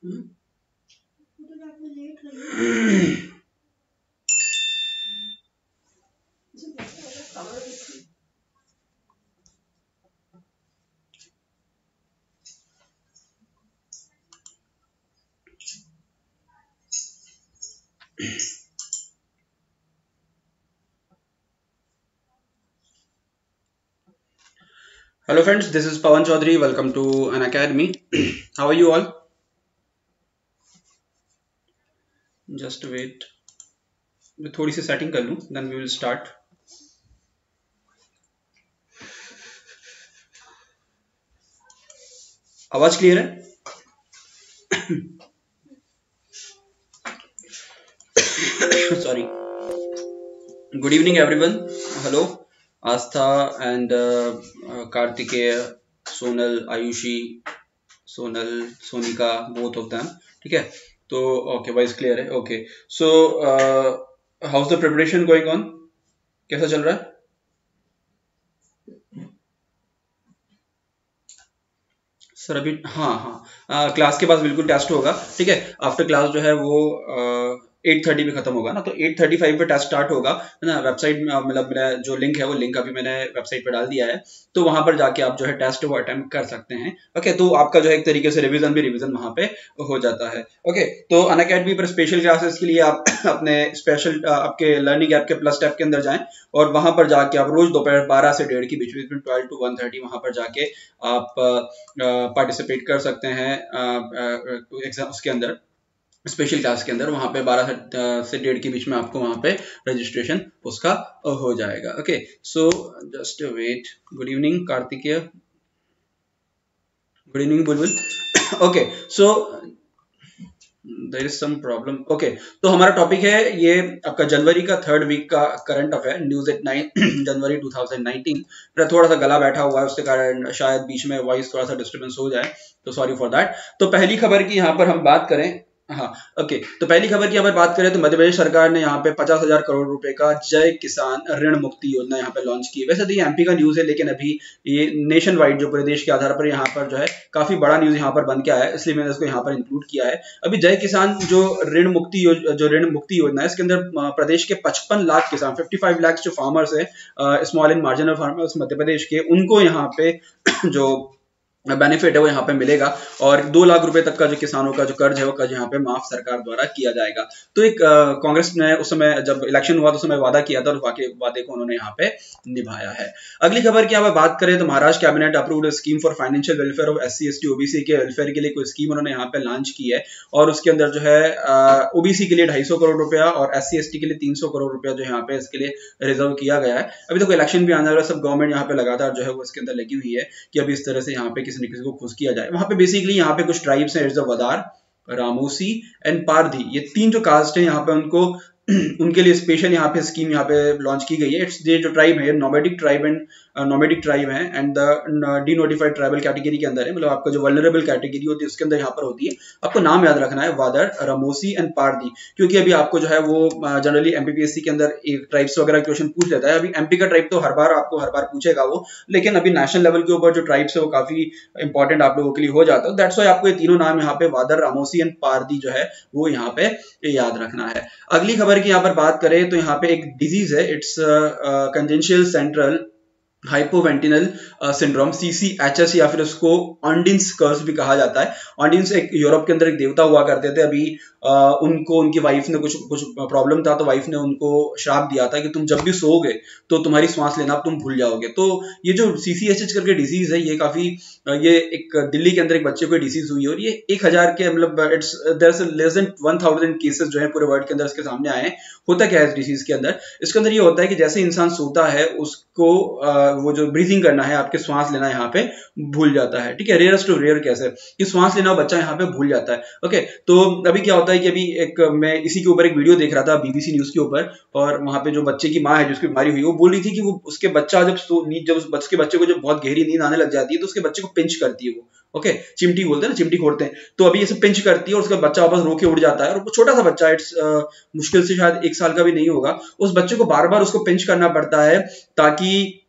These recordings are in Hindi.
Hello friends, this is Pawan Chaudhary. Welcome to an academy. How are you all? Just wait. मैं थोड़ी सी सेटिंग कर लूँ देन वी विल स्टार्ट आवाज़ क्लियर है? Sorry good evening everyone hello Astha and Kartikeya Sonal Ayushi Sonal Sonika both of them ठीक है? तो ओके वाइज क्लियर है okay so how is the preparation going on कैसा चल रहा है? सर अभी हाँ हाँ. Uh, क्लास के बाद बिल्कुल टेस्ट होगा ठीक है? आफ्टर क्लास जो है वो आ, 8:30 में खत्म होगा ना तो 8:35 पे टेस्ट स्टार्ट होगा, है ना वेबसाइट में मतलब मेरा जो लिंक है वो लिंक अभी मैंने वेबसाइट पर डाल दिया है तो वहाँ पर जाके आप जो है टेस्ट वो अटेम्प्ट कर सकते हैं ओके तो आपका जो है एक तरीके से रिविजन भी रिविजन वहाँ पे हो जाता है ओके तो अन अकेडमी पर स्पेशल क्लासेस के लिए आप अपने स्पेशल आपके लर्निंग ऐप के प्लस टैप के अंदर जाएँ, और वहाँ पर जाके आप रोज दोपहर बारह से डेढ़ के बीच बीच में ट्वेल्व टू वन थर्टी वहाँ पर जाके आप पार्टिसिपेट कर सकते हैं एग्ज़ाम उसके अंदर स्पेशल क्लास के अंदर, वहाँ पे 12 से डेढ़ के बीच में आपको वहाँ पे रजिस्ट्रेशन उसका हो जाएगा। Okay so just wait good evening Kartikeya. Good evening Bulbul. Okay so there is some problem okay तो हमारा टॉपिक है, ये आपका जनवरी का थर्ड वीक का current affair news at nine January 2019 मेरा थोड़ा सा गला बैठा हुआ है, उसके कारण शायद बीच में वॉइस थोड़ा सा डिस्टर्बेंस हो जाए तो सॉरी फॉर दैट तो पहली खबर की यहाँ पर हम बात करें हाँ ओके तो पहली खबर की अगर बात करें तो मध्य प्रदेश सरकार ने यहाँ पे पचास हज़ार करोड़ रुपए का जय किसान ऋण मुक्ति योजना यहाँ पे लॉन्च की वैसे तो ये एमपी का न्यूज़ है, लेकिन अभी ये नेशन वाइड जो प्रदेश के आधार पर यहाँ पर जो है, काफ़ी बड़ा न्यूज़ यहाँ पर बन के आया है, इसलिए मैंने इसको यहाँ पर इंक्लूड किया है। अभी जय किसान जो ऋण मुक्ति जो ऋण मुक्ति योजना है, इसके अंदर प्रदेश के पचपन लाख किसान फिफ्टी फाइव लाख जो फार्मर्स है small and marginal farmers Madhya Pradesh के, उनको यहाँ पे जो बेनिफिट है वो यहाँ पे मिलेगा और दो लाख रुपए तक का जो किसानों का जो कर्ज है वो कर्ज यहाँ पे माफ़ सरकार द्वारा किया जाएगा। तो एक कांग्रेस ने उस समय जब इलेक्शन हुआ तो उस समय वादा किया था और वाकई वादे को उन्होंने यहाँ पे निभाया है। अगली खबर की अगर बात करें तो Maharashtra cabinet approve scheme for financial welfare of S C S OBC के वेलफेयर के लिए कोई स्कीम उन्होंने यहाँ पे लॉन्च की है और उसके अंदर जो है ओबीसी के लिए ढाई करोड़ रुपया और एस सी के लिए तीन सौ करोड़ रुपया जो यहाँ पे इसके लिए रिज़र्व किया गया है। अभी तो इलेक्शन भी आने वाला सब गवर्नमेंट यहाँ पे लगातार जो है वो इसके अंदर लगी हुई है कि अभी इस तरह से यहाँ पे किसी किसी को खुश किया जाए। वहाँ पे बेसिकली यहाँ पे कुछ ट्राइब्स हैं इट्स वदार रामोसी एंड पारधी ये तीन जो कास्ट है, यहाँ पे उनको, उनके लिए स्पेशल यहाँ पे स्कीम यहाँ पे लॉन्च की गई है। इट्स ये जो ट्राइब है nomadic tribe and nomadic tribe है and denotified tribal category के अंदर है मतलब आपका जो वनरेबल कैटेगरी होती है, उसके अंदर यहाँ पर होती है। आपको नाम याद रखना है, वादर, रमोसी एंड पारदी। क्योंकि अभी आपको जो है वो जनरली एमपीपीएससी के अंदर ट्राइब्स वगैरह क्वेश्चन पूछ लेता है। अभी एमपी का ट्राइब तो हर बार आपको, हर बार पूछेगा वो, लेकिन अभी नेशनल लेवल के ऊपर जो ट्राइब्स है वो काफ़ी इंपॉर्टेंट आप लोगों के लिए हो जाता है। दैट्स वाई आपको ये तीनों नाम यहाँ पे, वादर, रामोसी एंड पारदी जो है, वो यहाँ पे याद रखना है। अगली खबर की यहाँ पर बात करें तो यहाँ पे एक डिज़ीज़ है it's congenital central hypoventilation syndrome CCHS या फिर उसको ऑन्डिन्स कर्स भी कहा जाता है। ऑन्डिन्स एक यूरोप के अंदर एक देवता हुआ करते थे। अभी आ, उनको उनकी वाइफ ने कुछ कुछ प्रॉब्लम था तो वाइफ ने उनको श्राप दिया था कि तुम जब भी सोओगे तो तुम्हारी सांस लेना तुम भूल जाओगे। तो ये जो सीसीएचएच करके डिज़ीज़ है ये काफ़ी ये एक दिल्ली के अंदर एक बच्चे को डिज़ीज़ हुई है और ये एक हज़ार के मतलब it's there less than one thousand cases जो है पूरे वर्ल्ड के अंदर इसके सामने आए हैं। होता क्या है इस डिज़ीज़ के अंदर? इसके अंदर ये होता है कि जैसे इंसान सोता है उसको वो जो ब्रीथिंग करना है, आपके श्वास लेना यहाँ पे भूल जाता है। ठीक है? रेयरस्ट टू रेयर कैसे कि श्वास लेना बच्चा यहाँ पे भूल जाता है। ओके तो अभी क्या होता है कि अभी एक, मैं इसी के ऊपर एक वीडियो देख रहा था बीबीसी न्यूज़ के ऊपर, और वहाँ पे जो बच्चे की माँ है, जिसकी बीमारी हुई, वो बोल रही थी कि वो उसके बच्चा जब जब उस बच्चे को जब बहुत गहरी नींद आने लग जाती है तो उसके बच्चे को पिंच करती है वो। ओके चिमटी बोलते हैं ना, चिमटी खोड़ते हैं। तो अभी ऐसे पिंच करती है और उसका बच्चा वापस रोके उड़ जाता है। और वो छोटा सा बच्चा इट्स मुश्किल से शायद एक साल का भी नहीं होगा। उस बच्चे को बार बार उसको पिंच करना पड़ता है, ताकि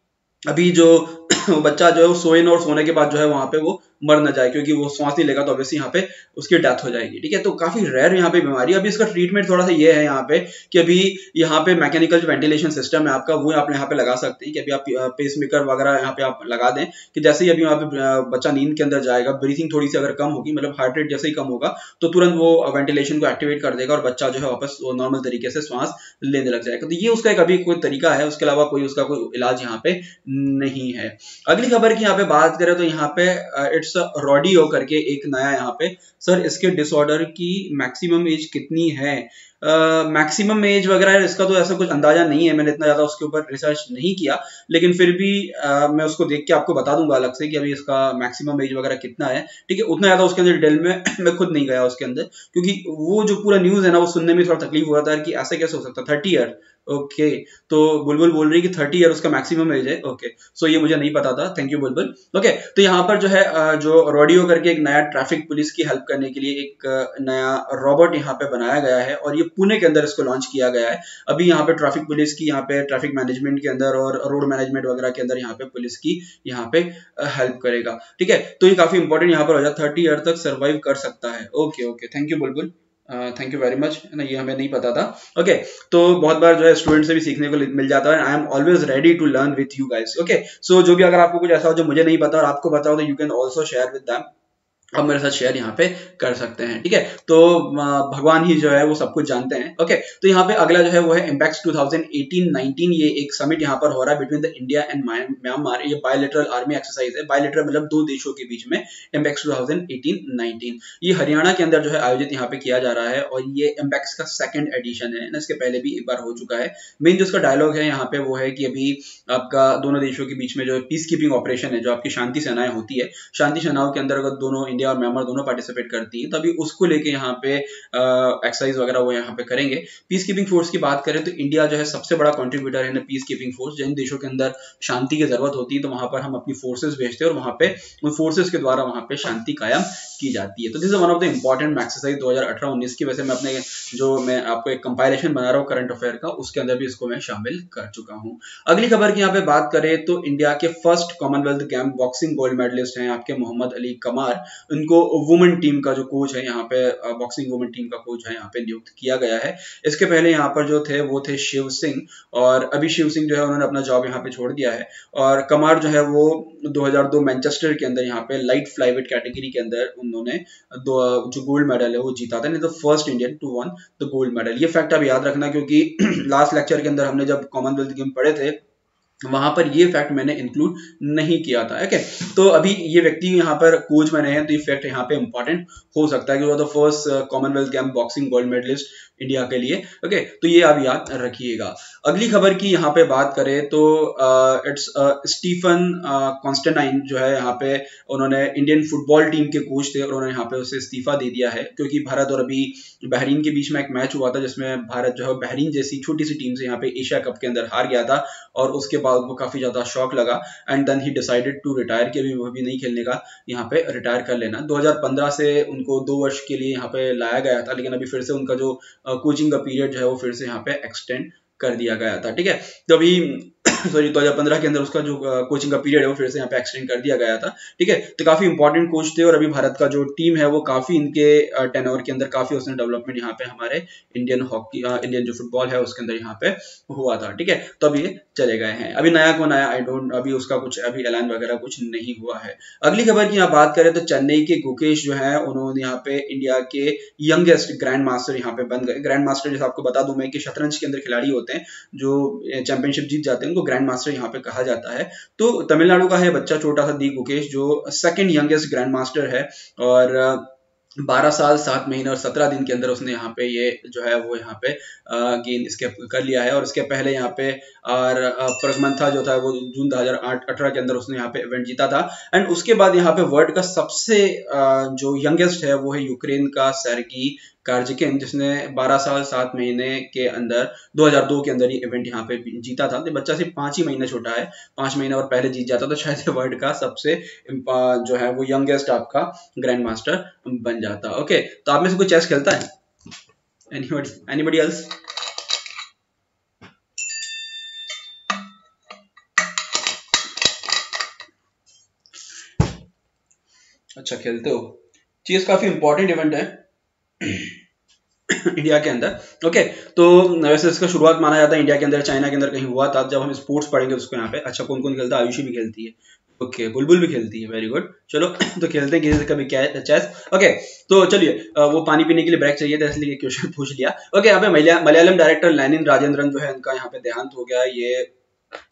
अभी जो बच्चा जो है वो सोए और सोने के बाद जो है वहाँ पे वो मर न जाए, क्योंकि वो श्वास नहीं लेगा तो ऑब्वियसली यहाँ पे उसकी डेथ हो जाएगी, ठीक है? तो काफ़ी रेयर यहाँ पे बीमारी अभी इसका ट्रीटमेंट थोड़ा सा ये है यहाँ पे कि अभी यहाँ पे मैकेनिकल जो वेंटिलेशन सिस्टम है आपका, वो आप यहाँ पे लगा सकते हैं कि अभी आप पेस मेकर वगैरह यहाँ पे आप लगा दें कि जैसे ही अभी यहाँ पे बच्चा नींद के अंदर जाएगा ब्रीथिंग थोड़ी सी अगर कम होगी मतलब हार्ट रेट जैसे ही कम होगा तो तुरंत वो वेंटिलेशन को एक्टिवेट कर देगा और बच्चा जो है वापस नॉर्मल तरीके से श्वास लेने लग जाएगा। तो ये उसका एक अभी कोई तरीका है, उसके अलावा कोई उसका कोई इलाज यहाँ पे नहीं है। अगली खबर की यहाँ पे बात करें तो यहाँ पे इट्स रॉडियो करके एक नया यहाँ पे। सर इसके डिसऑर्डर की मैक्सिमम एज कितनी है? मैक्सिमम एज वगैरह इसका तो ऐसा कुछ अंदाज़ा नहीं है। मैंने इतना ज़्यादा उसके ऊपर रिसर्च नहीं किया। लेकिन फिर भी uh, मैं उसको देख के आपको बता दूँगा अलग से कि अभी इसका मैक्सिमम एज वगैरह कितना है। ठीक है उतना ज़्यादा उसके अंदर डिटेल में मैं खुद नहीं गया उसके अंदर। क्योंकि वो जो पूरा न्यूज़ है ना वो सुनने में थोड़ा तकलीफ़ हो रहा था कि ऐसे कैसे हो सकता थर्टी ईयर ओके तो बुलबुल बोल रही कि थर्टी ईयर उसका मैक्सिमम एज है। ओके सो ये मुझे नहीं पता था। Thank you Bulbul. ओके तो यहाँ पर जो है जो रोडियो करके एक नया ट्रैफ़िक पुलिस की हेल्प करने के लिए एक नया रोबोट यहाँ पे बनाया गया है और ये पुणे के अंदर इसको लॉन्च किया गया है। अभी यहाँ पे ट्रैफ़िक पुलिस की यहाँ पे ट्रैफ़िक मैनेजमेंट के अंदर और रोड मैनेजमेंट वगैरह के अंदर यहाँ पे पुलिस की यहाँ पे हेल्प करेगा। ठीक है तो ये काफ़ी इंपॉर्टेंट यहाँ पर हो जाए। थर्टी ईयर तक सर्वाइव कर सकता है। Okay okay thank you Bulbul. Thank you very much ना ये हमें नहीं पता था। ओके okay, तो बहुत बार जो है स्टूडेंट से भी सीखने को मिल जाता है। I am always ready to learn with you guys okay so जो भी अगर आपको कुछ ऐसा हो जो मुझे नहीं पता और आपको बताओ तो you can also share with them आप मेरे साथ शेयर यहाँ पे कर सकते हैं, ठीक है? तो भगवान ही जो है वो सब कुछ जानते हैं ओके तो यहाँ पे अगला जो है वो है इम्पैक्ट 2018-19 ये एक समिट यहाँ पर हो रहा है between the India and Myanmar ये बायोलिटरल आर्मी एक्सरसाइज है बायोलिटरल मतलब दो देशों के बीच में इम्पैक्ट 2018-19 ये हरियाणा के अंदर जो है आयोजित यहाँ पे किया जा रहा है और ये इम्पैक्ट का सेकेंड एडिशन है, ना इसके पहले भी एक बार हो चुका है। मेन जो इसका डायलॉग है यहाँ पे वो है कि अभी आपका दोनों देशों के बीच में जो पीस कीपिंग ऑपरेशन है, जो आपकी शांति सेनाएँ होती है, शांति सेनाओं के अंदर अगर दोनों इंडिया और म्यांमार दोनों पार्टिसिपेट करती है, तभी उसको लेके यहाँ पे एक्सरसाइज वगैरह वो यहाँ पे करेंगे। पीस कीपिंग फोर्स की बात करें तो इंडिया जो है सबसे बड़ा कॉन्ट्रीब्यूटर है पीस कीपिंग फोर्स जिन देशों के अंदर शांति की ज़रूरत होती है तो वहाँ पर हम अपनी फोर्सेज भेजते हैं और वहाँ पे उन फोर्सेज के द्वारा वहाँ पे शांति कायम की जाती है। तो this is one of the important exercise 2018-19 की। वजह से मैं अपने जो मैं आपको एक कंपाइलेशन बना रहा हूँ करंट अफेयर का, उसके अंदर भी इसको मैं शामिल कर चुका हूँ। अगली खबर की यहाँ पे बात करें तो इंडिया के first Commonwealth game boxing gold medalist हैं आपके मोहम्मद अली कमार। उनको वुमेन टीम का जो कोच है, यहाँ पे बॉक्सिंग वुमेन टीम का कोच है, यहाँ पे नियुक्त किया गया है। इसके पहले यहाँ पर जो थे, वो थे शिव सिंह और अभी शिव सिंह जो है, उन्होंने अपना जॉब यहाँ पे छोड़ दिया है। और कमार जो है, वो 2002 मैनचेस्टर के अंदर यहाँ पे लाइट फ्लाईवेट कैटेगरी के अंदर उन्होंने दो जो गोल्ड मेडल है, वो जीता था। First Indian to win the gold medal ये फैक्ट आप याद रखना, क्योंकि लास्ट लेक्चर के अंदर हमने जब कॉमनवेल्थ गेम पढ़े थे वहाँ पर ये फैक्ट मैंने इंक्लूड नहीं किया था ओके तो अभी ये व्यक्ति यहाँ पर कोच बने हैं तो ये फैक्ट यहाँ पे इंपॉर्टेंट हो सकता है कि वो the first Commonwealth game boxing gold medalist India के लिए। ओके तो ये आप याद रखिएगा। अगली खबर की यहाँ पे बात करें तो इट्स स्टीफन कॉन्स्टेनाइन जो है यहाँ पे उन्होंने इंडियन फुटबॉल टीम के कोच थे और उन्होंने यहाँ पे उसे इस्तीफा दे दिया है क्योंकि भारत और अभी बहरीन के बीच में एक मैच हुआ था जिसमें भारत जो है बहरीन जैसी छोटी सी टीम से यहाँ पे एशिया कप के अंदर हार गया था और उसके बाद उनको काफ़ी ज़्यादा शौक लगा and then he decided to retire कि अभी वो भी नहीं खेलने का यहाँ पे रिटायर कर लेना। 2015 से उनको दो वर्ष के लिए यहाँ पे लाया गया था, लेकिन अभी फिर से उनका जो कोचिंग का पीरियड जो है वो फिर से यहाँ पे एक्सटेंड कर दिया गया था। ठीक है? तो अभी सॉरी 2015 के अंदर उसका जो कोचिंग का पीरियड है, वो फिर से यहाँ पे एक्सटेंड कर दिया गया था, ठीक है? तो काफ़ी इंपॉर्टेंट कोच थे और अभी भारत का जो टीम है, वो काफ़ी इनके टेन ओवर के अंदर काफ़ी उसने डेवलपमेंट यहाँ पे हमारे इंडियन हॉकी इंडियन जो फुटबॉल है, उसके अंदर यहाँ पे हुआ था, ठीक है? तो अभी ये चले गए हैं। अभी नया कौन आया? आई डोंट अभी उसका कुछ, अभी ऐलान वगैरह कुछ नहीं हुआ है। अगली खबर की यहाँ बात करें तो चेन्नई के गुकेश जो है, उन्होंने यहाँ पे इंडिया के यंगेस्ट ग्रैंड मास्टर यहाँ पे बन गए। ग्रैंड मास्टर जैसे आपको बता दूँ मैं, कि शतरंज के अंदर खिलाड़ी होते हैं, जो चैंपियनशिप जीत जाते हैं उनको ग्रैंड मास्टर यहाँ पे कहा जाता है। तो तमिलनाडु का है बच्चा छोटा सा दी गुकेश, जो सेकंड यंगेस्ट ग्रैंड मास्टर है और बारह साल, सात महीने और सत्रह दिन के अंदर उसने यहाँ पे ये जो है वो यहाँ पे गेंद इसके कर लिया है। और इसके पहले यहाँ पे, और प्रगमंथा जो था वो जून 2018 के अंदर उसने यहाँ पे इवेंट जीता था। एंड उसके बाद यहाँ पे वर्ल्ड का सबसे जो यंगेस्ट है वो है यूक्रेन का सरगी कार्जिकिन जिसने 12 साल, सात महीने के अंदर 2002 के अंदर ये इवेंट यहाँ पे जीता था। तो बच्चा सिर्फ़ पाँच ही महीने छोटा है, पाँच महीने और पहले जीत जाता तो शायद वर्ल्ड का सबसे जो है वो यंगेस्ट आपका ग्रैंड मास्टर बन जाता। ओके तो आप में से कोई चेस खेलता है? एनीबडी एल्स अच्छा खेलते हो। चेस काफ़ी इंपॉर्टेंट इवेंट है। इंडिया के अंदर। ओके तो वैसे इसका शुरुआत माना जाता है इंडिया के अंदर चाइना के अंदर कहीं हुआ था। जब हम स्पोर्ट्स पढ़ेंगे उसको यहाँ पे अच्छा कौन कौन खेलता है? आयुषी भी खेलती है। ओके okay, बुलबुल भी खेलती है। वेरी गुड चलो तो खेलते हैं किसी से कभी क्या चेस ओके तो चलिए वो पानी पीने के लिए ब्रेक चाहिए था इसलिए क्वेश्चन पूछ लिया। ओके यहाँ पे मलयालम डायरेक्टर लैनिन राजेंद्रन जो है उनका यहाँ पे देहांत हो गया। ये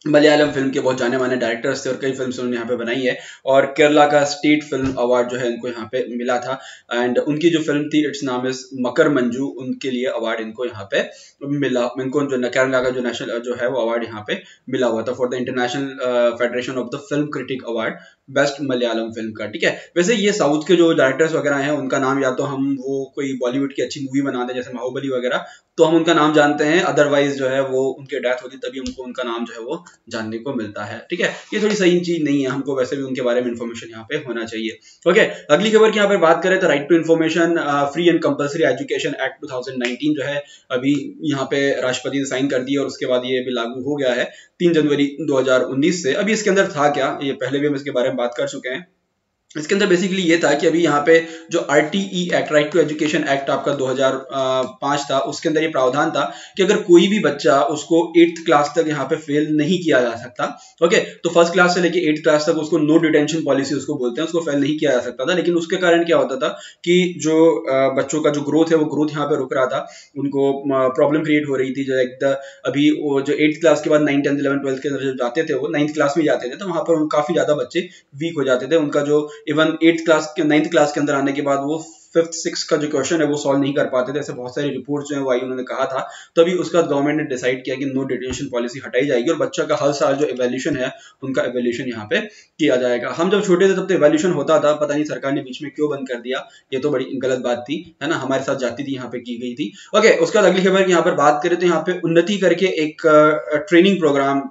मलयालम फ़िल्म के बहुत जाने माने डायरेक्टर्स थे और कई फ़िल्म उन्होंने यहाँ पे बनाई है। और केरला का स्टेट फ़िल्म अवार्ड जो है इनको यहाँ पे मिला था। एंड उनकी जो फ़िल्म थी इट्स नाम इज़ मकर मंजू, उनके लिए अवार्ड इनको यहाँ पे मिला। इनको जो केरला का जो नेशनल जो है वो अवार्ड यहाँ पे मिला हुआ था। For the International Federation of the film critic award best Malayalam film का, ठीक है? वैसे ये साउथ के जो डायरेक्टर्स वगैरह हैं, उनका नाम या तो हम वो कोई बॉलीवुड की अच्छी मूवी बनाते हैं जैसे बाहुबली वगैरह तो हम उनका नाम जानते हैं। अदरवाइज़ जो है वो उनके डेथ होती, तभी हमको उनका नाम जो है वो जानने को मिलता है, ठीक है? ये थोड़ी सही चीज़ नहीं है, हमको वैसे भी उनके बारे में इन्फॉर्मेशन यहाँ पे होना चाहिए। ओके अगली खबर की यहाँ पे बात करें तो right to information free and compulsory education act 2019 जो है, अभी यहाँ पे राष्ट्रपति ने साइन कर दिया और उसके बाद ये भी लागू हो गया है, तीन जनवरी 2019 से। अभी इसके अंदर था क्या? ये पहले भी हम इसके बारे में बात कर चुके हैं। इसके अंदर बेसिकली ये था कि अभी यहाँ पे जो R T act right to education act आपका 2005 था, उसके अंदर ये प्रावधान था कि अगर कोई भी बच्चा उसको एट्थ क्लास तक यहाँ पे फेल नहीं किया जा सकता ओके तो फ़र्स्ट क्लास से लेके एट्थ क्लास तक उसको नो डिटेंशन पॉलिसी उसको बोलते हैं, उसको फेल नहीं किया जा सकता था। लेकिन उसके कारण क्या होता था कि जो बच्चों का जो ग्रोथ है, वो ग्रोथ यहाँ पे रुक रहा था। उनको प्रॉब्लम क्रिएट हो रही थी जो एक अभी जो एट्थ क्लास के बाद नाइन टेंथ इलेवन ट्वेल्थ के अंदर जो जाते थे, वो नाइन्थ क्लास में जाते थे तो वहाँ पर काफ़ी ज़्यादा बच्चे वीक हो जाते थे। उनका जो इवन एट्थ क्लास के नाइन्थ क्लास के अंदर आने के बाद वो फिफ्थ सिक्स का जो क्वेश्चन है वो सॉल्व नहीं कर पाते थे। ऐसे बहुत सारी रिपोर्ट जो है वो आई, उन्होंने कहा था। तभी उसका गवर्नमेंट ने डिसाइड किया कि नो डिटेंशन पॉलिसी हटाई जाएगी और बच्चा का हर साल जो एवेल्यूशन है, उनका एवेल्यूशन यहाँ पे किया जाएगा। हम जब छोटे थे तब तो एवेल्यूशन होता था, पता नहीं सरकार ने बीच में क्यों बंद कर दिया। ये तो बड़ी गलत बात थी, है ना? हमारे साथ जाती थी, यहाँ पे की गई थी। ओके उसके बाद अगली खबर की यहाँ पर बात करें तो यहाँ पे उन्नति करके एक ट्रेनिंग प्रोग्राम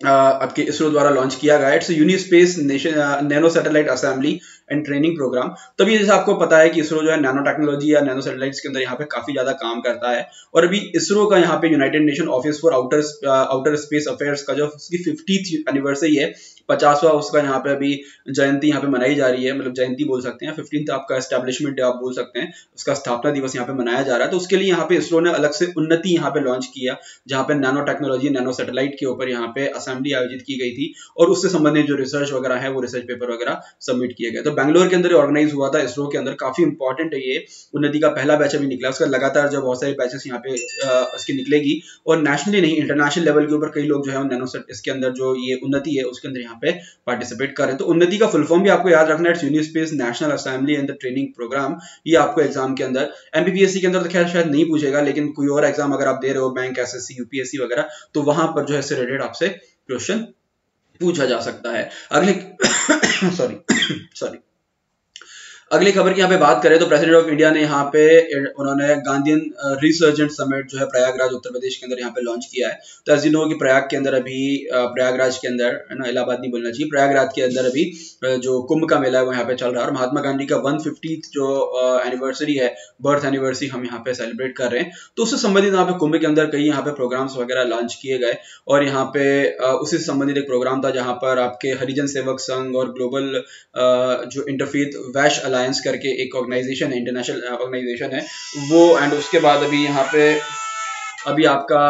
आपके इसरो द्वारा लॉन्च किया गया it's UNISPACE nano satellite assembly and training programme तभी जैसे आपको पता है कि इसरो जो है नैनो टेक्नोलॉजी या नैनो सैटेलाइट्स के अंदर यहाँ पे काफ़ी ज़्यादा काम करता है। और अभी इसरो का यहाँ पे United Nation office for outer outer space affairs का जो उसकी फिफ्टी एनिवर्सरी है पचासवा उसका यहाँ पे अभी जयंती यहाँ पे मनाई जा रही है मतलब जयंती बोल सकते हैं फिफ्टीन आपका एस्टेब्लिशमेंट डे आप बोल सकते हैं, उसका स्थापना दिवस यहाँ पे मनाया जा रहा है। तो उसके लिए यहाँ पे इसरो ने अलग से उन्नति यहाँ पे लॉन्च किया जहाँ पे नैनो टेक्नोलॉजी नैनो सैटेलाइट के ऊपर यहाँ पे असेंबली आयोजित की गई थी और उससे संबंधित जो रिसर्च वगैरह है, वो रिसर्च पेपर वगैरह सबमिट किए गए। तो बैंगलोर के अंदर ऑर्गेनाइज हुआ था, इसरो के अंदर काफ़ी इंपॉर्टेंट है ये। उन्नति का पहला बैच अभी निकला, उसका लगातार जब बहुत सारे बैचेस यहाँ पे उसकी निकलेगी और नेशनली नहीं इंटरनेशनल लेवल के ऊपर कई लोग जो है नैनो इसके अंदर जो ये उन्नति है, उसके अंदर यहाँ पे पार्टिसिपेट करें। तो उन्नति का फुल फॉर्म भी आपको याद रखना है। UNISPACE national assembly and the training programme ये आपको एग्ज़ाम के अंदर एमबीबीएससी के अंदर तो खैर शायद नहीं पूछेगा, लेकिन कोई और एग्ज़ाम अगर आप दे रहे हो बैंक एसएससी यूपीएससी वगैरह तो वहाँ पर जो है रिलेटेड आपसे क्वेश्चन पूछा जा सकता है। अगले सॉरी सॉरी अगली खबर की यहाँ पे बात करें तो प्रेसिडेंट ऑफ़ इंडिया ने यहाँ पे, उन्होंने गांधीन रिसर्जेंट समिट जो है प्रयागराज उत्तर प्रदेश के अंदर यहाँ पे लॉन्च किया है। तो यू नो कि प्रयाग के अंदर अभी प्रयागराज के अंदर, है ना, इलाहाबाद नहीं बोलना चाहिए, प्रयागराज के अंदर अभी जो कुंभ का मेला है वो यहाँ पे चल रहा है। और महात्मा गांधी का वन जो एनिवर्सरी है बर्थ एनिवर्सरी हम यहाँ पे सेलिब्रेट कर रहे हैं। तो उससे संबंधित यहाँ पे कुंभ के अंदर कई यहाँ पे प्रोग्राम्स वगैरह लॉन्च किए गए। और यहाँ पे उसी संबंधित एक प्रोग्राम था जहाँ पर आपके हरिजन सेवक संघ और ग्लोबल जो इंटरफेथ वैश अलायंस करके एक ऑर्गेनाइजेशन है इंटरनेशनल ऑर्गेनाइजेशन है। वो एंड उसके बाद अभी यहाँ पे, अभी आपका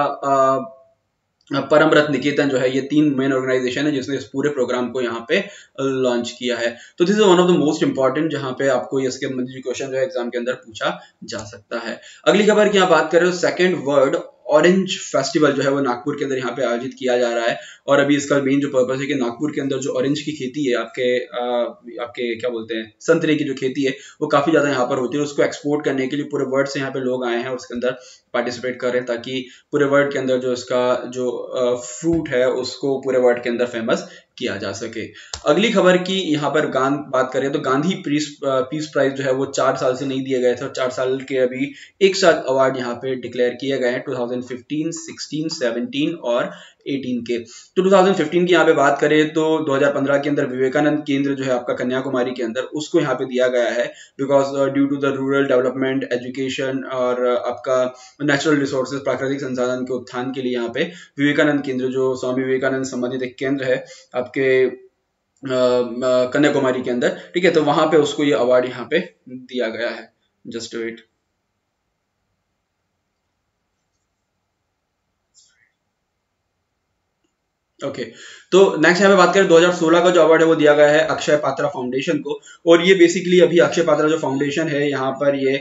परमरत निकेतन जो है, ये तीन मेन ऑर्गेनाइजेशन है जिसने इस पूरे प्रोग्राम को यहाँ पे लॉन्च किया है। तो this is one of the most important जहाँ पे आपको इसके क्वेश्चन जो है एग्ज़ाम के अंदर पूछा जा सकता है। अगली खबर की यहाँ बात करें सेकंड वर्ड ऑरेंज फेस्टिवल जो है वो नागपुर के अंदर यहाँ पे आयोजित किया जा रहा है। और अभी इसका मेन जो पर्पज है कि नागपुर के अंदर जो ऑरेंज की खेती है आपके आ, आपके क्या बोलते हैं संतरे की जो खेती है वो काफ़ी ज़्यादा यहाँ पर होती है। उसको एक्सपोर्ट करने के लिए पूरे वर्ल्ड से यहाँ पे लोग आए हैं उसके अंदर पार्टिसिपेट कर रहे हैं ताकि पूरे वर्ल्ड के अंदर जो इसका जो फ्रूट है उसको पूरे वर्ल्ड के अंदर फ़ेमस किया जा सके। अगली खबर की यहाँ पर गान बात करें तो गांधी पीस पीस प्राइज जो है वो चार साल से नहीं दिए गए थे और चार साल के अभी एक साथ अवार्ड यहाँ पे डिक्लेयर किए गए हैं 2015, 16, 17 और 18 के। तो 2015 की यहाँ पे बात करें तो 2015 के अंदर विवेकानंद केंद्र जो है आपका कन्याकुमारी के अंदर उसको यहाँ पे दिया गया है because due to the rural development education और uh, आपका नेचुरल रिसोर्सेज प्राकृतिक संसाधन के उत्थान के लिए यहाँ पे विवेकानंद केंद्र जो स्वामी विवेकानंद संबंधित एक केंद्र है आपके कन्याकुमारी के अंदर ठीक है? तो वहाँ पे उसको ये अवार्ड यहाँ पे दिया गया है। Just wait okay okay. तो नेक्स्ट यहाँ पे बात करें 2016 का जो अवार्ड है वो दिया गया है अक्षय पात्रा फाउंडेशन को और ये बेसिकली अभी अक्षय पात्रा जो फाउंडेशन है, यहाँ पर ये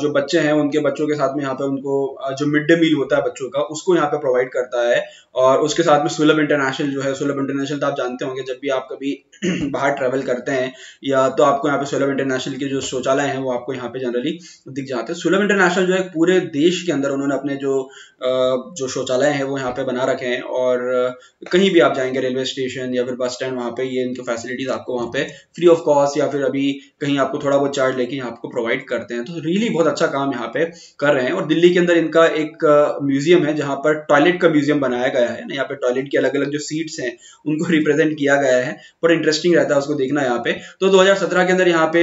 जो बच्चे हैं, उनके बच्चों के साथ में यहाँ पे उनको जो मिड डे मील होता है बच्चों का, उसको यहाँ पे प्रोवाइड करता है और उसके साथ में सुलभ इंटरनेशनल जो है, सुलभ इंटरनेशनल तो आप जानते होंगे, जब भी आप कभी बाहर ट्रेवल करते हैं, या तो आपको यहाँ पे सुलभ इंटरनेशनल के जो शौचालय हैं, वो आपको यहाँ पे जनरली दिख जाते हैं। सुलभ इंटरनेशनल जो है, पूरे देश के अंदर उन्होंने अपने जो जो शौचालय हैं, वो यहाँ पे बना रखे हैं। और कहीं भी आप जाएँगे रेलवे स्टेशन या फिर बस स्टैंड वहाँ पे ये इनके फैसिलिटीज़ आपको वहाँ पे फ्री ऑफ़ कॉस्ट या फिर अभी कहीं आपको थोड़ा बहुत चार्ज लेके आपको प्रोवाइड करते हैं। तो रियली बहुत अच्छा काम यहाँ पे कर रहे हैं। और दिल्ली के अंदर इनका एक म्यूज़ियम है, जहाँ पर टॉयलेट का म्यूज़ियम बनाया गया है ना, यहाँ पे टॉयलेट की अलग अलग जो सीट्स हैं, उनको रिप्रेजेंट किया गया है। बड़ा इंटरेस्टिंग रहता है उसको देखना यहाँ पे। तो 2017 के अंदर यहाँ पे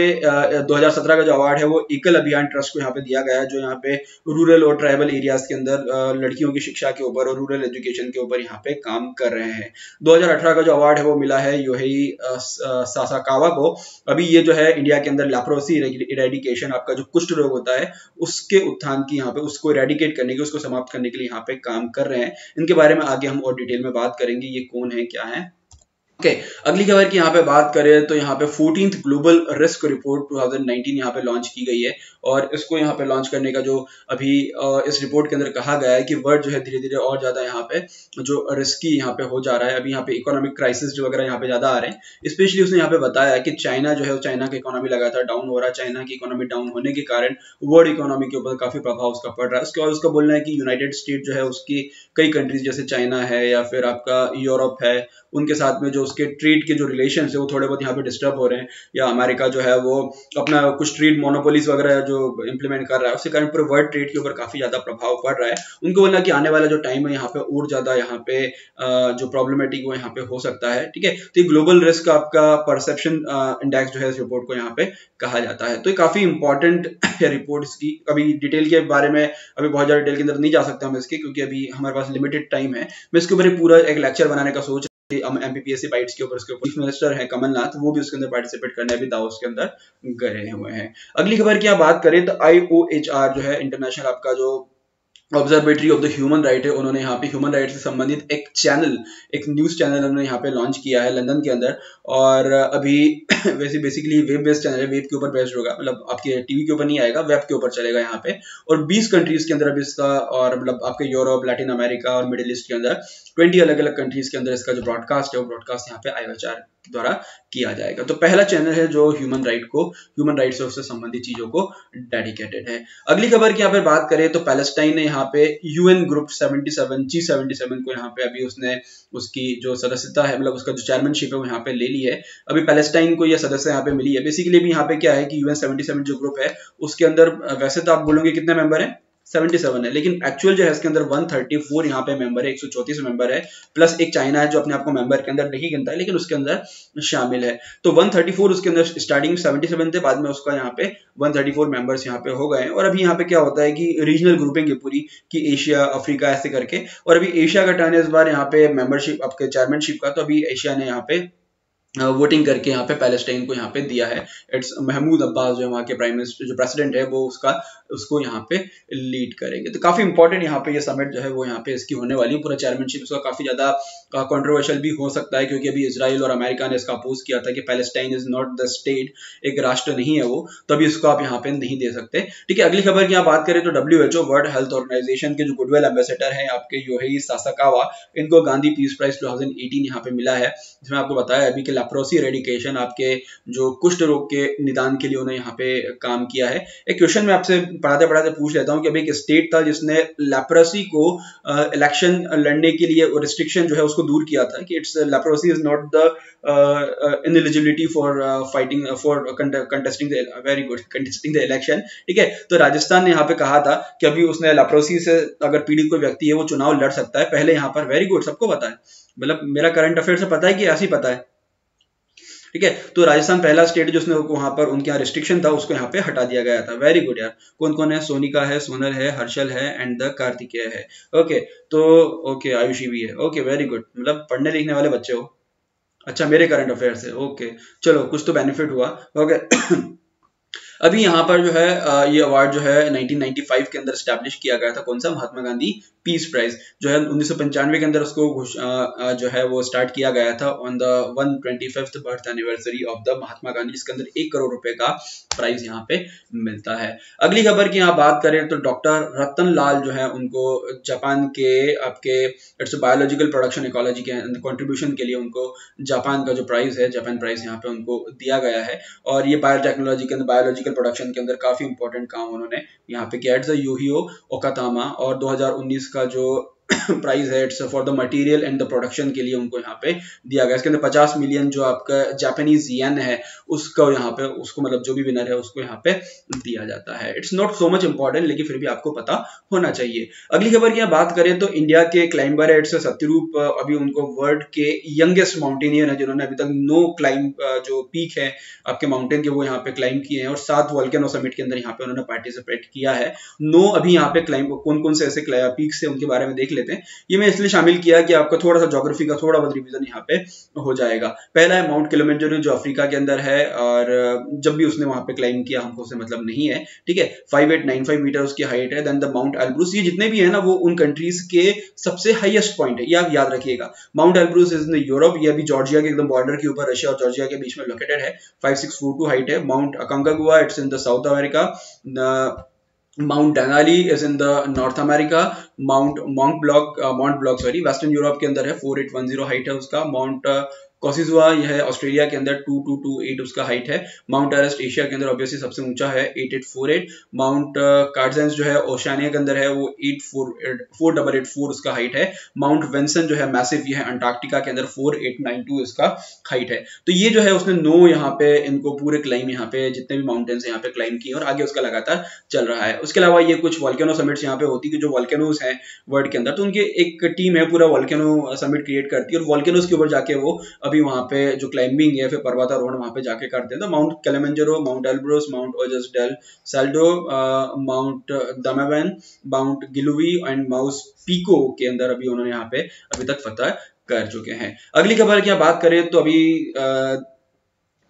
2017 का जो अवार्ड है, वो एकल अभियान ट्रस्ट को यहाँ पे दिया गया है, जो यहाँ पे रूरल और ट्राइबल एरियाज़ के अंदर लड़कियों की शिक्षा के ऊपर और रूरल एजुकेशन के ऊपर यहाँ पे काम कर रहे हैं। 2018 का जो अवार्ड है, वो मिला है योही सासाकावा को। अभी ये जो है इंडिया के अंदर लैप्रोसी इरेडिकेशन आपका जो कुष्ठ रोग होता है, उसके उत्थान की यहाँ पे उसको इरेडिकेट करने की, उसको समाप्त करने के लिए यहाँ पे काम कर रहे हैं। इनके बारे में आगे हम और डिटेल में बात करेंगे ये कौन है क्या है। ओके okay, अगली खबर की यहाँ पे बात करें तो यहाँ पे फोर्टीन ग्लोबल रिस्क रिपोर्ट 2019 यहाँ पे लॉन्च की गई है और इसको यहाँ पे लॉन्च करने का जो अभी इस रिपोर्ट के अंदर कहा गया है कि वर्ल्ड जो है धीरे धीरे और ज़्यादा यहाँ पे जो रिस्की यहाँ पे हो जा रहा है। अभी यहाँ पे इकोनॉमिक क्राइसिस जो वगैरह यहाँ पे ज़्यादा आ रहे हैं। स्पेशली उसने यहाँ पे बताया कि चाइना जो है चाइना की इकोनॉमी लगातार डाउन हो रहा है। चाइना की इकोनॉमी डाउन होने के कारण वर्ल्ड इकोनॉमी के ऊपर काफ़ी प्रभाव उसका पड़ रहा है। उसके बाद उसका बोलना है कि यूनाइटेड स्टेट जो है उसकी कई कंट्रीज़ जैसे चाइना है या फिर आपका यूरोप है उनके साथ में जो उसके ट्रेड के जो रिलेशन है, वो थोड़े बहुत यहाँ पे डिस्टर्ब हो रहे हैं। या अमेरिका जो है, वो अपना कुछ ट्रेड मोनोपोलिस वगैरह जो इम्प्लीमेंट कर रहा है, उसके कारण पूरे वर्ल्ड ट्रेड के ऊपर काफ़ी ज़्यादा प्रभाव पड़ रहा है। उनको बोलना कि आने वाला जो टाइम है, यहाँ पे और ज़्यादा यहाँ पे जो प्रॉब्लमेटिक वो यहाँ पे हो सकता है, ठीक है? तो ये ग्लोबल रिस्क आपका परसेप्शन इंडेक्स जो है, इस रिपोर्ट को यहाँ पे कहा जाता है। तो ये काफ़ी इंपॉर्टेंट है रिपोर्ट इसकी अभी डिटेल के बारे में अभी बहुत ज़्यादा डिटेल के अंदर नहीं जा सकते हम इसके, क्योंकि अभी हमारे पास लिमिटेड टाइम है। मैं इसके ऊपर पूरा एक लेक्चर बनाने का सोच एमपीपीएससी बाइट्स के ऊपर, उसके ऊपर। चीफ मिनिस्टर है कमलनाथ, वो भी उसके अंदर पार्टिसिपेट करने अभी दावोस के अंदर गए हुए हैं। अगली खबर की आप बात करें तो आईओएचआर जो है इंटरनेशनल आपका जो observatory of the human right है उन्होंने यहाँ पे ह्यूमन राइट से संबंधित एक चैनल एक न्यूज़ चैनल उन्होंने यहाँ पे लॉन्च किया है लंदन के अंदर। और अभी वैसे बेसिकली वेब बेस्ड चैनल है वेब के ऊपर बेस्ड होगा मतलब आपके टीवी के ऊपर नहीं आएगा वेब के ऊपर चलेगा यहाँ पे। और 20 कंट्रीज़ के अंदर अभी इसका, और मतलब आपके यूरोप लैटिन अमेरिका और मिडिल ईस्ट के अंदर 20 अलग अलग कंट्रीज़ के अंदर इसका जो ब्रॉडकास्ट है, वो ब्रॉडकास्ट यहाँ पे आई द्वारा किया जाएगा। तो पहला चैनल है जो ह्यूमन राइट को ह्यूमन राइट से संबंधित चीज़ों को डेडिकेटेड है। अगली खबर की यहाँ पे बात करें तो पैलेस्टाइन ने यहाँ पे यूएन ग्रुप 77 जी 77 को यहाँ पे अभी उसने उसकी जो सदस्यता है मतलब उसका जो चेयरमैनशिप है वो यहाँ पे ले ली है। अभी पैलेस्टाइन को यह सदस्य यहाँ पे मिली है। बेसिकली भी यहाँ पे क्या है कि यूएन 77 जो ग्रुप है, उसके अंदर, वैसे तो आप बोलोगे कितने मेंबर है? 77 है। लेकिन एक्चुअल जो है इसके अंदर 134 यहाँ पे मेंबर है 134 मेंबर है प्लस एक चाइना है जो अपने आप को मेंबर के अंदर नहीं गिनता है, लेकिन उसके अंदर शामिल है। तो 134 उसके अंदर स्टार्टिंग 77 थे, बाद में उसका यहाँ पे 134 मेंबर्स यहाँ पे हो गए और अभी यहाँ पे क्या होता है कि रीजनल ग्रुपिंग है पूरी, कि एशिया अफ्रीका ऐसे करके। और अभी एशिया का टर्न है इस बार यहाँ पे मेंबरशिप आपके चेयरमैनशिप का। तो अभी एशिया ने यहाँ पे वोटिंग करके यहाँ पे पैलेस्टाइन को यहाँ पे दिया है। इट्स महमूद अब्बास जो वहाँ के प्राइम मिनिस्टर जो प्रेसिडेंट है, वो उसका, उसको यहाँ पे लीड करेंगे। तो काफ़ी इंपॉर्टेंट यहाँ पे ये समिट जो है वो यहाँ पे इसकी होने वाली है। पूरा चेयरमैनशिप इसका काफ़ी ज़्यादा कॉन्ट्रोवर्शियल भी हो सकता है क्योंकि अभी इसराइल और अमेरिका ने इसका अपोज किया था कि Palestine is not the state एक राष्ट्र नहीं है वो तो अभी इसको आप यहाँ पे नहीं दे सकते। ठीक है, अगली खबर की आप बात करें तो ओ वर्ल्ड हेल्थ ऑर्गेनाइजेशन के जो गुडवेल एम्बेसडर है, आपके योही सासाकावा इनको गांधी पीस प्राइज टू यहाँ पे मिला है, जिसमें आपको बताया अभी कि लेप्रोसी रेडिकेशन आपके जो कुष्ठ रोग के निदान के लिए उन्होंने यहाँ पे काम किया है। एक क्वेश्चन मैं आपसे पढ़ाते पढ़ाते पूछ लेता हूँ कि अभी एक स्टेट था जिसने लेप्रोसी को इलेक्शन लड़ने के लिए रिस्ट्रिक्शन जो है उसको दूर किया था कि it's leprosy is not the ineligibility for fighting for contesting very good contesting the election ठीक है? तो राजस्थान ने यहाँ पे कहा था कि अभी उसने लेप्रोसी से अगर पीड़ित कोई व्यक्ति है वो चुनाव लड़ सकता है। पहले यहाँ पर वेरी गुड सबको पता है। मतलब मेरा करंट अफेयर से पता है कि ऐसे ही पता है? ठीक है? तो राजस्थान पहला स्टेट जो उसने वहाँ पर, उनके यहाँ रिस्ट्रिक्शन था, उसको यहाँ पे हटा दिया गया था। वेरी गुड यार। कौन कौन है? सोनिका है, सोनल है, हर्षल है एंड द कार्तिकेय है। ओके तो ओके आयुषी भी है। ओके वेरी गुड मतलब पढ़ने लिखने वाले बच्चे हो। अच्छा मेरे करंट अफेयर है। ओके चलो, कुछ तो बेनिफिट हुआ। ओके अभी यहाँ पर जो है ये अवार्ड जो है 1995 के अंदर स्टैब्लिश किया गया था, कौन सा? महात्मा गांधी पीस प्राइज जो है उन्नीस के अंदर उसको जो है वो स्टार्ट किया गया था on the one birth anniversary of the Mahatma Gandhi, जिसके अंदर एक करोड़ रुपए का प्राइज यहाँ पे मिलता है। अगली खबर की यहाँ बात करें तो डॉक्टर रतन लाल जो है, उनको जापान के, आपके इट्स बायोलॉजिकल प्रोडक्शन इकोलॉजी के कॉन्ट्रीब्यूशन के लिए उनको जापान का जो प्राइज है जापान प्राइज यहाँ पे उनको दिया गया है। और ये बायोटेक्नोलॉजी के अंदर बायोलॉजिकल प्रोडक्शन के अंदर काफ़ी इंपॉर्टेंट काम उन्होंने यहाँ पे किया. इट्स यूहियो ओकातामा और 2019 का जो प्राइस है it's for the material and the production के लिए उनको यहाँ पे दिया गया। इसके अंदर पचास मिलियन जो आपका जापानीज येन है, उसका यहाँ पे, उसको मतलब जो भी विनर है, उसको यहाँ पे दिया जाता है। It's not so much important लेकिन फिर भी आपको पता होना चाहिए। अगली खबर की बात करें तो इंडिया के क्लाइंबर है इट्स सत्यरूप अभी उनको वर्ल्ड के यंगेस्ट माउंटेनियर है, जिन्होंने अभी तक नो क्लाइंब जो पीक है आपके माउंटेन के, वो यहाँ पे क्लाइंब किए हैं। और सात वॉल्केनो समिट के अंदर यहाँ पे उन्होंने पार्टिसिपेट किया है। नो अभी यहाँ पे क्लाइंब कौन कौन से ऐसे पीक से उनके बारे में देख लेते हैं। ये मैं इसलिए शामिल किया कि आपका थोड़ा सा जोग्राफी का थोड़ा बहुत रिवीजन यहाँ पे हो जाएगा। पहला है माउंट किलोमीटर जो अफ्रीका के अंदर है, और जब भी उसने वहाँ पे क्लाइम किया, हमको उसे मतलब नहीं है, ठीक है? Five eight nine five metre उसकी हाइट है देन द माउंट एल्ब्रूस ये जितने भी है ना, वो उन कंट्रीज़ के सबसे हाइएस्ट पॉइंट है, ये आप याद रखिएगा। Mount Elbrus is in Europe ये अभी जॉर्जिया के एकदम बॉर्डर के ऊपर रशिया और जॉर्जिया के बीच में लोकेटेड है five six four two height है। Mount Aconcagua it's in the South America Mount Denali is in the North America Mount Mount Blanc Mount Blanc sorry Western Europe के अंदर है four eight one zero height है उसका माउंट कॉसिजुआ यह ऑस्ट्रेलिया के अंदर टू टू टू एट उसका हाइट है। माउंट एरेस्ट एशिया के अंदर ऑब्वियसली सबसे ऊँचा है eight eight four eight Mount Carstensz जो है ओशानिया के अंदर है, वो eight four four double eight four उसका हाइट है। माउंट वेंसन जो है मैसिव ये है अंटार्कटिका के अंदर फोर एट नाइन टू इसका हाइट है। तो ये जो है, उसने नो यहाँ पे इनको पूरे क्लाइम यहाँ पे, जितने भी माउंटेन्स यहाँ पे क्लाइम किए और आगे उसका लगातार चल रहा है। उसके अलावा ये कुछ वॉल्केनो समिट्स यहाँ पे होती है, जो वॉल्केनोज हैं वर्ल्ड के अंदर। तो उनकी एक टीम है, पूरा वॉल्केनो समिट क्रिएट करती है और वॉल्केनोज के ऊपर जाके वो अभी वहाँ पे जो क्लाइंबिंग है फिर पर्वतारोहण वहाँ पे जाके करते हैं। तो Mount Kilimanjaro Mount Elbrus Mount Ojos del Salado Mount Damavand Mount Giluwe and Mount Pico के अंदर अभी उन्होंने यहाँ पे अभी तक फतह कर चुके हैं। अगली खबर की बात करें तो अभी uh,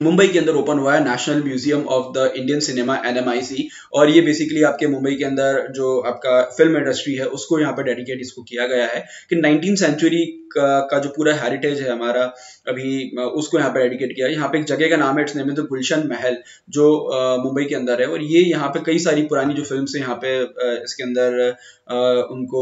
मुंबई के अंदर ओपन हुआ है National Museum of the Indian Cinema NMIC और ये बेसिकली आपके मुंबई के अंदर जो आपका फ़िल्म इंडस्ट्री है उसको यहाँ पे डेडिकेट इसको किया गया है कि नाइनटीन सेंचुरी का, का जो पूरा हेरिटेज है हमारा अभी उसको यहाँ पर डेडिकेट किया यहाँ पे एक जगह का नाम है इट्स नेम तो गुलशन महल जो मुंबई के अंदर है। और ये यहाँ पे कई सारी पुरानी जो फ़िल्म है, यहाँ पे इसके अंदर उनको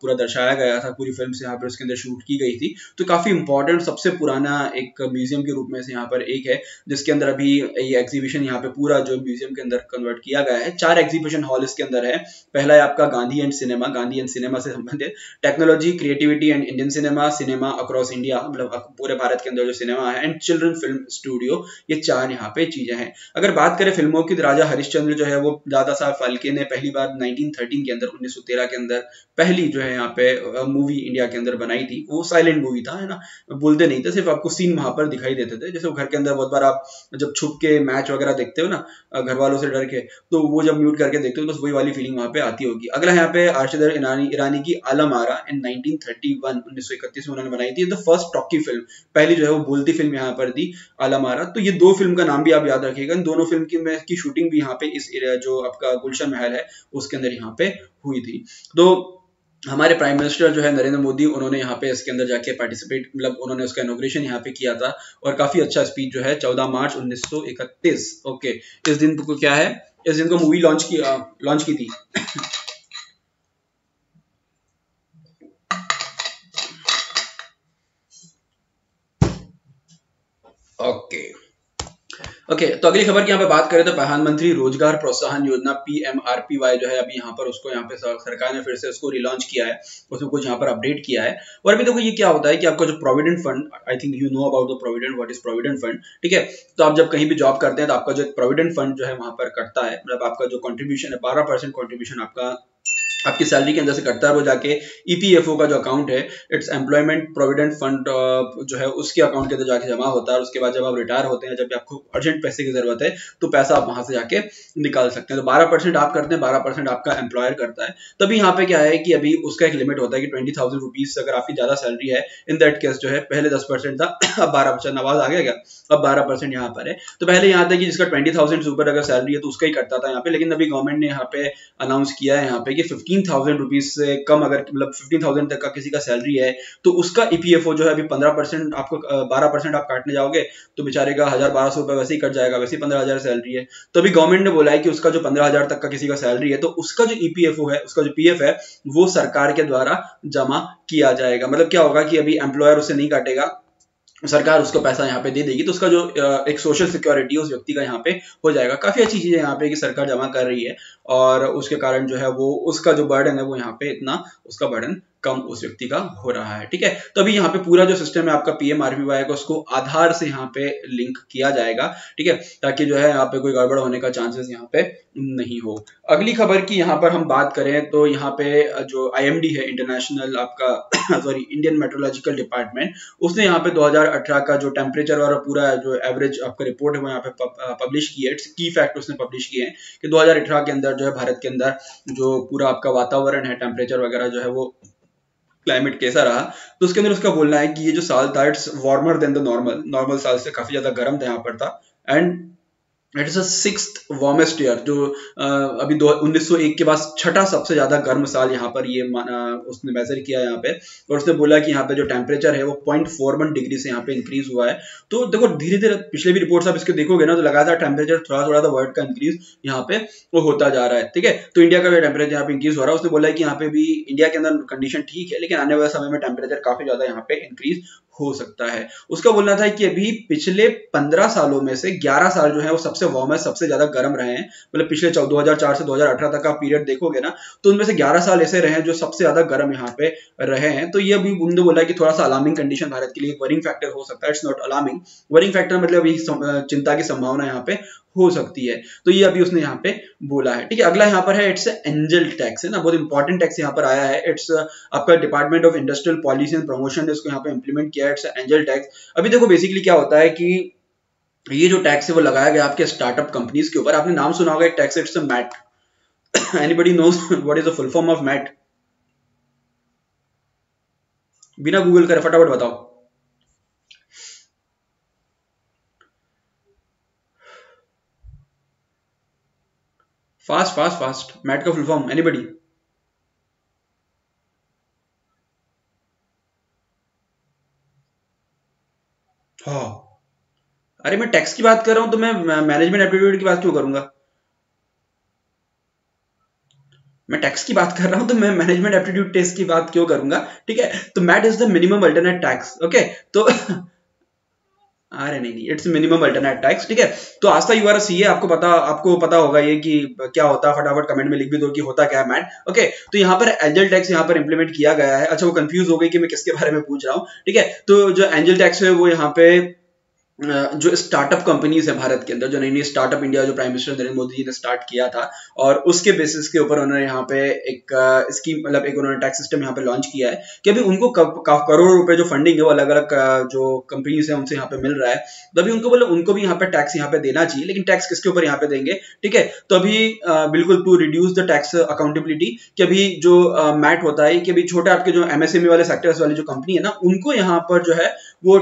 पूरा दर्शाया गया था। पूरी फ़िल्म यहाँ पर उसके अंदर शूट की गई थी। तो काफ़ी इंपॉर्टेंट सबसे पुराना एक म्यूज़ियम के रूप में से यहाँ पर एक है, जिसके अंदर अभी ये एग्जीबिशन यहाँ पे पूरा जो म्यूज़ियम के अंदर कन्वर्ट किया गया है। चार एग्जीबिशन हॉल इसके अंदर है। पहला है आपका Gandhi and cinema Gandhi and cinema से संबंधित। Technology creativity and Indian cinema cinema across India मतलब पूरे भारत के अंदर जो सिनेमा है एंड चिल्ड्रन फ़िल्म स्टूडियो ये चार यहाँ पे चीज़ें हैं। अगर बात करें फ़िल्मों की तो राजा हरिश्चंद्र जो है, वो दादा साहब फाल्के ने पहली बार 1913 के अंदर 1913 के अंदर पहली जो है यहाँ पे मूवी इंडिया के अंदर बनाई थी। वो साइलेंट मूवी था, है ना? बोलते नहीं थे, सिर्फ़ आपको सीन वहाँ पर दिखाई देते थे। जैसे घर के अंदर बहुत बार आप जब छुप के मैच वगैरह देखते हो ना घर वालों से डर के तो वो जब म्यूट करके देखते हो तो वही वाली फीलिंग वहाँ पे आती होगी। अगला यहाँ पे आर्शदर ईरानी की आलम आरा इन 1931 1931 में उन्होंने बनाई थी। द फ़र्स्ट टॉकी फ़िल्म पहली जो है वो बोलती फ़िल्म यहाँ पर दी आलम आरा तो ये दो फ़िल्म का नाम भी आप याद रखिएगा। दोनों फ़िल्म की में की शूटिंग भी यहाँ पे इस जो आपका गुलशन महल है, उसके अंदर यहाँ पे हुई थी। तो हमारे प्राइम मिनिस्टर जो है नरेंद्र मोदी, उन्होंने यहाँ पे इसके अंदर जाके पार्टिसिपेट मतलब उन्होंने उसका इनोग्रेशन यहाँ पे किया था। और काफ़ी अच्छा स्पीच जो है 14 मार्च 1931 ओके इस दिन को क्या है? इस दिन को मूवी लॉन्च की लॉन्च की थी। ओके ओके तो अगली खबर की यहाँ पे बात करें तो प्रधानमंत्री रोज़गार प्रोत्साहन योजना पीएमआरपीवाई जो है अभी यहाँ पर उसको यहाँ पे सरकार ने फिर से उसको रिलॉन्च किया है, उसमें कुछ यहाँ पर अपडेट किया है। और अभी देखो ये क्या होता है कि आपका जो provident fund I think you know about the provident what is provident fund ठीक है? तो आप जब कहीं भी जॉब करते हैं तो आपका जो प्रोविडेंट फंड जो है वहाँ पर करता है मतलब आपका जो कॉन्ट्रीब्यूशन है, बारह परसेंट कॉन्ट्रीब्यूशन आपका आपकी सैलरी के अंदर से कटता है, वो जाके ईपीएफओ e का जो अकाउंट है इट्स एम्प्लॉयमेंट प्रोविडेंट फंड जो है, उसके अकाउंट के अंदर जाके जमा होता है और उसके बाद जब आप रिटायर होते हैं, जब आपको अर्जेंट पैसे की ज़रूरत है तो पैसा आप वहाँ से जाके निकाल सकते हैं। तो बारह परसेंट आप करते हैं, बारह परसेंट आपका एम्प्लॉयर करता है। तभी यहाँ पे क्या है कि अभी उसका एक लिमिट होता है कि ट्वेंटी थाउज़ेंड रुपीज़ अगर आपकी ज़्यादा सैलरी है इन दैट केस जो है, पहले दस परसेंट था, अब बारह परसेंट आवाज़ आ गया क्या? अब बारह परसेंट यहाँ पर है। तो पहले यहाँ था कि जिसका ट्वेंटी थाउज़ेंड से ऊपर अगर सैलरी है तो उसका ही करता था यहाँ पे, लेकिन अभी गवर्नमेंट ने यहाँ पे अनाउंस किया है यहाँ पे कि फिफ्टीन थाउज़ेंड रुपीज़ से कम अगर मतलब फिफ्टीन थाउज़ेंड तक का किसी का सैलरी है तो उसका ईपीएफओ e जो है अभी पंद्रह परसेंट आपको बारह परसेंट आप काटने जाओगे तो बेचारे का हज़ार बारह सौ रुपए वैसे ही कट जाएगा, वैसे ही पंद्रह हज़ार सैलरी है। तो अभी गवर्नमेंट ने बोला है कि उसका जो पंद्रह हज़ार तक का किसी का सैलरी है तो उसका जो ईपीएफओ e है, उसका जो पीएफ है, वो सरकार के द्वारा जमा किया जाएगा। मतलब क्या होगा कि अभी एम्प्लॉयर उसे नहीं काटेगा सरकार उसको पैसा यहाँ पे दे देगी तो उसका जो एक सोशल सिक्योरिटी उस व्यक्ति का यहाँ पे हो जाएगा। काफ़ी अच्छी चीज़ यहाँ पे कि सरकार जमा कर रही है, और उसके कारण जो है वो, उसका जो बर्डन है वो यहाँ पे इतना, उसका बर्डन कम उस व्यक्ति का हो रहा है, ठीक है? तो अभी यहाँ पे पूरा जो सिस्टम है आपका पीएम आरबीवाई का, उसको आधार से यहाँ पे लिंक किया जाएगा, ठीक है? ताकि जो है यहाँ पे कोई गड़बड़ होने का चांसेस यहाँ पे नहीं हो। अगली खबर की यहाँ पर हम बात करें तो यहाँ पे जो आईएमडी है इंटरनेशनल आपका सॉरी इंडियन मेट्रोलॉजिकल डिपार्टमेंट उसने यहाँ पे 2018 का जो टेम्परेचर और पूरा जो एवरेज आपका रिपोर्ट है वो यहाँ पे पब्लिश की है। की फैक्ट उसने पब्लिश किए हैं कि 2018 के अंदर जो है भारत के अंदर जो पूरा आपका वातावरण है टेम्परेचर वगैरह जो है वो क्लाइमेट कैसा रहा तो उसके अंदर उसका बोलना है कि ये जो साल था it's warmer than the normal normal साल से काफ़ी ज़्यादा गर्म था यहाँ पर था and it is six warmest year जो अभी दो, उन्नीस के बाद छठा सबसे ज़्यादा गर्म साल यहाँ पर ये उसने मेजर किया यहाँ पे। और उसने बोला कि यहाँ पे जो टेम्परेचर है वो पॉइंट फोर वन डिग्री से यहाँ पे इंक्रीज हुआ है। तो देखो धीरे धीरे पिछले भी रिपोर्ट्स आप इसके देखोगे ना तो लगातार टेम्परेचर थोड़ा थोड़ा सा वर्ल्ड का इंक्रीज यहाँ पे वो होता जा रहा है, ठीक है? तो इंडिया का भी टेम्परेचर यहाँ पे इंक्रीज हो रहा है। उसने बोला कि यहाँ पे भी इंडिया के अंदर कंडीशन ठीक है, लेकिन आने वाले समय में टेम्परेचर काफ़ी ज़्यादा यहाँ पे इंक्रीज हो सकता है। उसका बोलना था कि अभी पिछले पंद्रह सालों में से ग्यारह साल जो है वो सबसे वार्म है, सबसे ज़्यादा गर्म रहे हैं। मतलब पिछले दो हज़ार चार से दो हज़ार अठारह तक का पीरियड देखोगे ना तो उनमें से ग्यारह साल ऐसे रहे हैं जो सबसे ज़्यादा गर्म यहाँ पे रहे हैं। तो ये अभी उन्होंने बोला कि थोड़ा सा अलार्मिंग कंडीशन भारत के लिए वरिंग फैक्टर हो सकता है। It's not alarming worrying factor मतलब चिंता की संभावना यहाँ पे हो सकती है। तो ये अभी उसने यहाँ पे बोला है। ठीक है, अगला यहाँ पर है इट्स एंजल टैक्स है ना? बहुत इंपॉर्टेंट टैक्स यहाँ पर आया है। इट्स आपका department of industrial policy and promotion ने इसको यहाँ पे इंप्लीमेंट किया इट्स एंजल टैक्स अभी देखो बेसिकली क्या होता है कि ये जो टैक्स है, वो लगाया गया आपके स्टार्टअप कंपनीज़ के ऊपर। आपने नाम सुना होगा tax it's MAT anybody knows what is the full form of MAT बिना गूगल करे, फटाफट बताओ। फास्ट फास्ट फास्ट मैट का फुल फॉर्म एनीबडी हाँ। अरे मैं टैक्स की बात कर रहा हूँ तो मैं मैनेजमेंट एप्टीट्यूड की बात क्यों करूँगा? मैं टैक्स की बात कर रहा हूँ तो मैं मैनेजमेंट एप्टीट्यूड टेस्ट की बात क्यों करूँगा? ठीक है? तो MAT is the minimum alternate tax okay तो अरे रहे नहीं इट्स मिनिमम अल्टरनेट टैक्स ठीक है? तो आस्था यू आर सी आपको पता आपको पता होगा ये कि क्या होता है फटाफट कमेंट में लिख भी दो कि होता क्या है मैट ओके तो यहाँ पर एंजल टैक्स यहाँ पर इंप्लीमेंट किया गया है। अच्छा वो कंफ्यूज हो गई कि मैं किसके बारे में पूछ रहा हूँ, ठीक है? तो जो एंजल टैक्स है, वो यहाँ पे जो स्टार्टअप कंपनीज़ है भारत के अंदर, जो नई नई स्टार्टअप इंडिया जो प्राइम मिनिस्टर नरेंद्र मोदी जी ने स्टार्ट किया था, और उसके बेसिस के ऊपर उन्होंने यहाँ पे एक स्कीम मतलब एक उन्होंने टैक्स सिस्टम यहाँ पे लॉन्च किया है, कि अभी उनको करोड़ रुपए जो फंडिंग है, वो अलग अलग जो कंपनीज़ है, उनसे यहाँ पे मिल रहा है। तो अभी उनको बोले, उनको भी यहाँ पे टैक्स यहाँ पे देना चाहिए, लेकिन टैक्स किसके ऊपर यहाँ पे देंगे? ठीक है तो अभी बिल्कुल to reduce the tax accountability कि अभी जो मैट होता है, कि अभी छोटे आपके जो एमएसएमई वाले सेक्टर्स वाली जो कंपनी है ना, उनको यहाँ पर जो है वो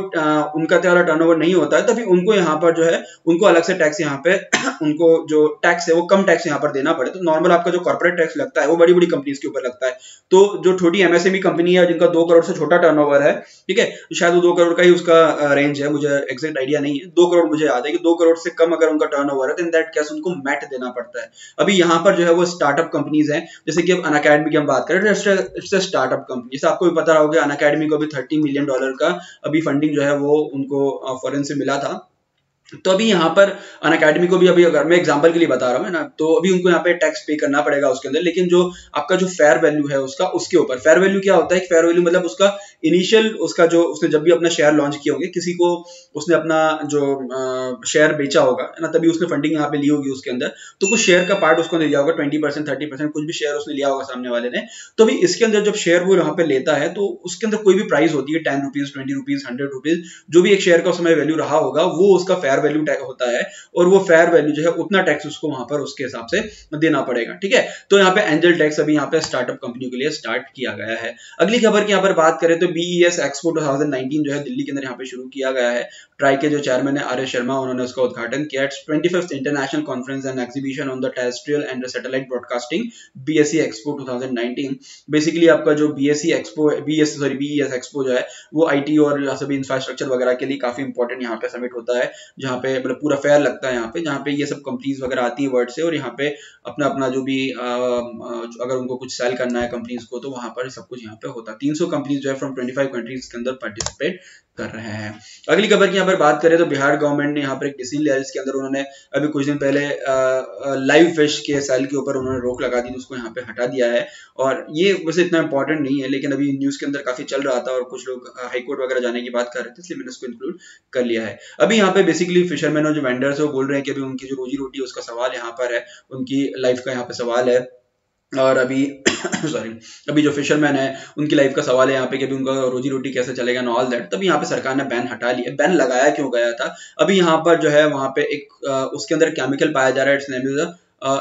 उनका त्यारा टर्नओवर नहीं होता है, तभी उनको यहाँ पर जो है, उनको अलग से टैक्स यहाँ पे, उनको जो टैक्स है, वो कम टैक्स यहाँ पर देना पड़े। तो नॉर्मल आपका जो कॉर्पोरेट टैक्स लगता है, वो बड़ी बड़ी कंपनीज़ के ऊपर लगता है। तो जो छोटी एमएसएमई कंपनी है, जिनका दो करोड़ से छोटा टर्नओवर है, ठीक है, शायद वो दो करोड़ का ही उसका रेंज है, मुझे एक्जेक्ट आइडिया नहीं है। दो करोड़ मुझे याद है कि दो करोड़ से कम अगर उनका टर्न है तो इन दैट केस उनको मैट देना पड़ता है। अभी यहाँ पर जो है, वो स्टार्टअप कंपनीज़ है, जैसे कि अब अन अकेडमी की हम बात करें इट्स स्टार्टअप कंपनी आपको भी पता होगा अन अकेडमी को भी थर्टी मिलियन डॉलर का अभी फंडिंग जो है वो उनको फॉरन से मिला था। तो अभी यहाँ पर अन अकेडमी को भी अभी अगर मैं एग्जांपल के लिए बता रहा हूँ ना तो अभी उनको यहाँ पे टैक्स पे करना पड़ेगा उसके अंदर, लेकिन जो आपका जो फेयर वैल्यू है उसका, उसके ऊपर। फेयर वैल्यू क्या होता है? फेयर वैल्यू मतलब उसका इनिशियल उसका जो उसने जब भी अपना शेयर लॉन्च किया होंगे, किसी को उसने अपना जो शेयर बेचा होगा ना, तभी उसने फंडिंग यहाँ पे ली होगी उसके अंदर। तो कुछ शेयर का पार्ट उसको लिया होगा ट्वेंटी परसेंट थर्टी परसेंट कुछ भी शेयर उसने लिया होगा सामने वाले ने। तो अभी इसके अंदर जब शेयर वो यहाँ पे लेता है तो उसके अंदर कोई भी प्राइस होती है ten rupees twenty rupees hundred rupees जो भी एक शेयर का समय वैल्यू रहा होगा, वो उसका फेयर वैल्यू होता है और वो फेयर वैल्यू जो है उतना टैक्स उसको वहाँ पर उसके हिसाब से देना पड़ेगा, ठीक है? तो यहाँ पे एंजल टैक्स अभी यहाँ पे स्टार्टअप कंपनी के लिए स्टार्ट किया गया है। अगली खबर की यहाँ पर बात करें तो बीईएस एक्सपो 2019 जो है दिल्ली के अंदर यहाँ पे शुरू किया गया है। ट्राई के जो चेयरमैन है आर शर्मा उन्होंने उसका उद्घाटन किया। It's twenty fifth international conference and exhibition on the terrestrial and satellite broadcasting BSC expo 2019 basically आपका जो BSC expo BS sorry BES expo जो है वो आईटी और सभी इंफ्रास्ट्रक्चर वगैरह के लिए काफ़ी इंपॉर्टेंट यहाँ पे समिट होता है जहाँ पे मतलब पूरा फेयर लगता है यहाँ पे जहाँ पे ये सब कंपनीज़ वगैरह आती है वर्ड से और यहाँ पे अपना अपना जो भी आ, अगर उनको कुछ सेल करना है कंपनीज़ को तो वहाँ पर सब कुछ यहाँ पे होता है। 300 कंपनीज़ जो है फ्रॉम 25 कंट्रीज़ के अंदर पार्टिसिपेट कर रहे हैं। अगली खबर की यहाँ पर बात करें तो बिहार गवर्नमेंट ने यहाँ पर एक डिसीज़न लिया जिसके अंदर उन्होंने अभी कुछ दिन पहले लाइव फ़िश के सेल के ऊपर उन्होंने रोक लगा दी तो उसको यहाँ पे हटा दिया है। और ये वैसे इतना इंपॉर्टेंट नहीं है, लेकिन अभी न्यूज़ के अंदर काफ़ी चल रहा था और कुछ लोग हाईकोर्ट वगैरह जाने की बात कर रहे थे, इसलिए मैंने उसको इंक्लूड कर लिया है। अभी यहाँ पे बेसिकली फिशरमैन और जो वेंडर्स है, वो बोल रहे हैं कि अभी उनकी जो रोजी रोटी है, उसका सवाल यहाँ पर है, उनकी लाइफ का यहाँ पे सवाल है। और अभी सॉरी अभी जो फिशरमैन है, उनकी लाइफ का सवाल है यहाँ पे कि उनका रोजी रोटी कैसे चलेगा ऑल दैट तभी यहाँ पे सरकार ने बैन हटा लिया बैन लगाया क्यों गया था? अभी यहाँ पर जो है, वहाँ पे एक उसके अंदर केमिकल पाया जा रहा है it's name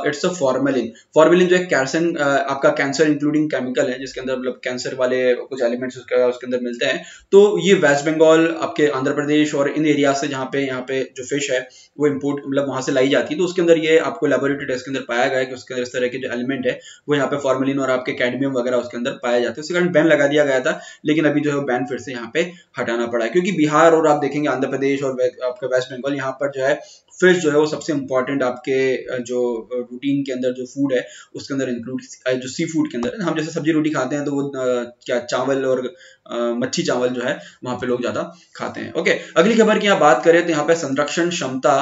it's a formalin formalin जो है कैंसर uh, आपका कैंसर इंक्लूडिंग केमिकल है जिसके अंदर मतलब कैंसर वाले कुछ एलिमेंट्स उसके, उसके अंदर मिलते हैं। तो ये वेस्ट बंगाल आपके आंध्र प्रदेश और इन एरिया से जहाँ पे यहाँ पे जो फ़िश है वो इम्पोर्ट मतलब वहाँ से लाई जाती है। तो उसके अंदर ये आपको लेबोरेटरी टेस्ट के अंदर पाया गया कि उसके अंदर इस तरह के जो एलिमेंट है वो यहाँ पे फॉर्मेलिन और आपके कैडमियम वगैरह उसके अंदर पाया जाते हैं। उसके कारण बैन लगा दिया गया था लेकिन अभी जो है बैन फिर से यहाँ पे हटाना पड़ा है। क्योंकि बिहार और आप देखेंगे आंध्र प्रदेश और आपका वेस्ट बंगाल यहाँ पर जो है फ़िश जो है वो सबसे इंपॉर्टेंट आपके जो रूटीन के अंदर जो फ़ूड है, उसके अंदर इंक्लूड जो सी फ़ूड के अंदर। हम जैसे सब्ज़ी रोटी खाते हैं तो वो क्या चावल और मच्छी चावल जो है, वहाँ पे लोग ज़्यादा खाते हैं। ओके अगली खबर की यहाँ बात करें तो यहाँ पे संरक्षण क्षमता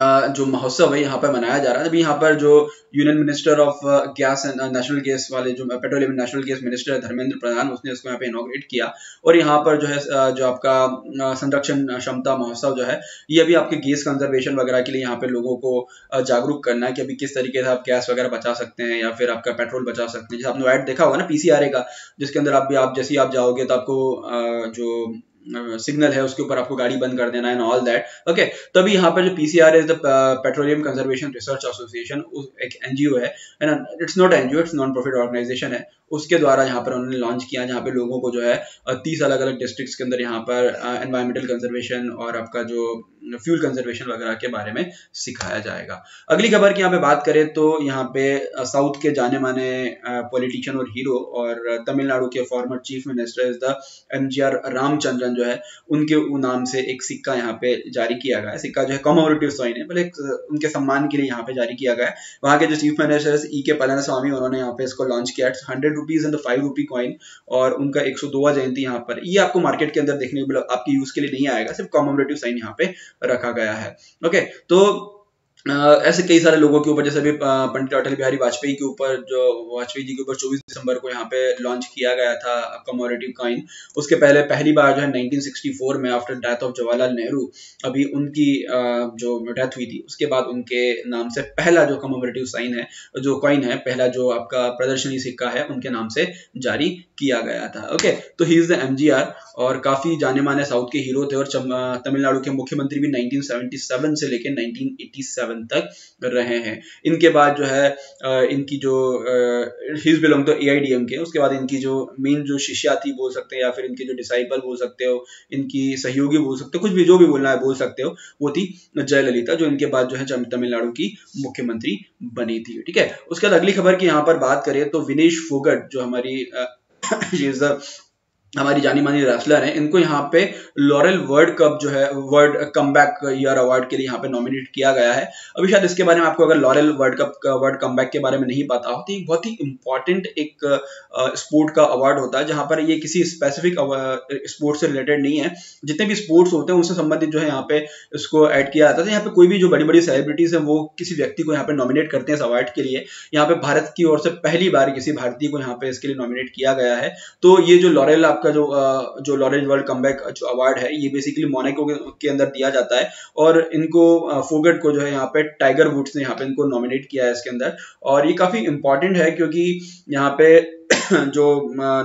जो महोत्सव है, यहाँ पर मनाया जा रहा है। अभी यहाँ पर जो union minister of gas and national gas वाले जो petroleum national gas minister Dharmendra Pradhan, उसने उसको यहाँ पे इनोग्रेट किया। और यहाँ पर जो है जो आपका संरक्षण क्षमता महोत्सव जो है, ये अभी आपके गैस कंजर्वेशन वगैरह के लिए यहाँ पे लोगों को जागरूक करना है कि अभी किस तरीके से आप गैस वगैरह बचा सकते हैं या फिर आपका पेट्रोल बचा सकते हैं। जैसे आपने एड देखा होगा ना पीसीआरए का, जिसके अंदर आप भी, आप जैसे ही आप जाओगे तो आपको जो सिग्नल है, उसके ऊपर आपको गाड़ी बंद कर देना एंड ऑल दैट ओके तो अभी यहाँ पर जो PCR is the petroleum conservation research association एक एनजीओ है and it's not NGO it's non profit organisation है। उसके द्वारा यहाँ पर उन्होंने लॉन्च किया, जहाँ पे लोगों को जो है तीस अलग अलग डिस्ट्रिक्ट्स के अंदर यहाँ पर एनवायरमेंटल कंजर्वेशन और आपका जो फ्यूल कंजर्वेशन वगैरह के बारे में सिखाया जाएगा। अगली खबर की यहाँ पे बात करें तो यहाँ पे साउथ के जाने माने पॉलिटिशियन और हीरो और तमिलनाडु के former chief minister is the M Ramachandran जो है, उनके नाम से एक सिक्का यहाँ पे जारी किया गया है। सिक्का जो है कॉमोरेटिव साइन है मतलब उनके सम्मान के लिए यहाँ पे जारी किया गया है। वहाँ के जो चीफ मिनिस्टर ई के पलाना स्वामी उन्होंने यहाँ पे इसको लॉन्च किया hundred rupees and five rupee coin और उनका एक सौ दो जयंती यहाँ पर। ये आपको मार्केट के अंदर देखने को मिला, आपके यूज़ के लिए नहीं आएगा, सिर्फ़ कॉमोरेटिव साइन यहाँ पे रखा गया है। ओके तो ऐसे कई सारे लोगों के ऊपर, जैसे अभी पंडित अटल बिहारी वाजपेयी के ऊपर, जो वाजपेयी जी के ऊपर 24 दिसंबर को यहाँ पे लॉन्च किया गया था कमोरेटिव कॉइन उसके पहले पहली बार जो है 1964 में after death of Jawaharlal Nehru अभी उनकी जो डेथ हुई थी, उसके बाद उनके नाम से पहला जो कमोरेटिव साइन है, जो कॉइन है, पहला जो आपका प्रदर्शनी सिक्का है, उनके नाम से जारी किया गया था। ओके तो ही इज़ द एमजीआर और काफ़ी जाने माने साउथ के हीरो थे और तमिलनाडु के मुख्यमंत्री भी 1977 से लेकर 1987 तक रहे हैं। इनके बाद जो है इनकी जो हिज बिलोंग तो एआईडीएम के उसके बाद इनकी जो मेन जो शिष्या थी बोल सकते हैं या फिर इनके जो डिसाइपल बोल सकते हो, इनकी सहयोगी बोल सकते हो, कुछ भी जो भी बोलना है बोल सकते हो, वो थी जयललिता, जो इनके बाद जो है तमिलनाडु की मुख्यमंत्री बनी थी। ठीक है? उसके बाद अगली खबर की यहाँ पर बात करें तो विनेश फोगट, जो हमारी हमारी जानी मानी रेसलर हैं। इनको यहाँ पे लॉरेल वर्ल्ड कप जो है world comeback year award के लिए यहाँ पे नॉमिनेट किया गया है। अभी शायद इसके बारे में आपको अगर Laureus world cup world come के बारे में नहीं पता हो तो बहुत ही इंपॉर्टेंट एक स्पोर्ट का अवार्ड होता है, जहाँ पर ये किसी स्पेसिफिक स्पोर्ट से रिलेटेड नहीं है। जितने भी स्पोर्ट्स होते हैं, उनसे संबंधित जो है यहाँ पे इसको ऐड किया जाता है। यहाँ पे कोई भी जो बड़ी बड़ी सेलिब्रिटीज है, वो किसी व्यक्ति को यहाँ पे नॉमिनेट करते हैं इस अवार्ड के लिए। यहाँ पे भारत की ओर से पहली बार किसी भारतीय को यहाँ पे इसके लिए नॉमिनेट किया गया है। तो ये जो लॉरेल आपका जो जो लॉरेंज वर्ल्ड कमबैक जो अवार्ड है, ये बेसिकली मोनाको के अंदर दिया जाता है और इनको फोगट को जो है यहाँ पे टाइगर वुड्स ने यहाँ पे इनको नॉमिनेट किया है इसके अंदर और ये काफ़ी इंपॉर्टेंट है क्योंकि यहाँ पे जो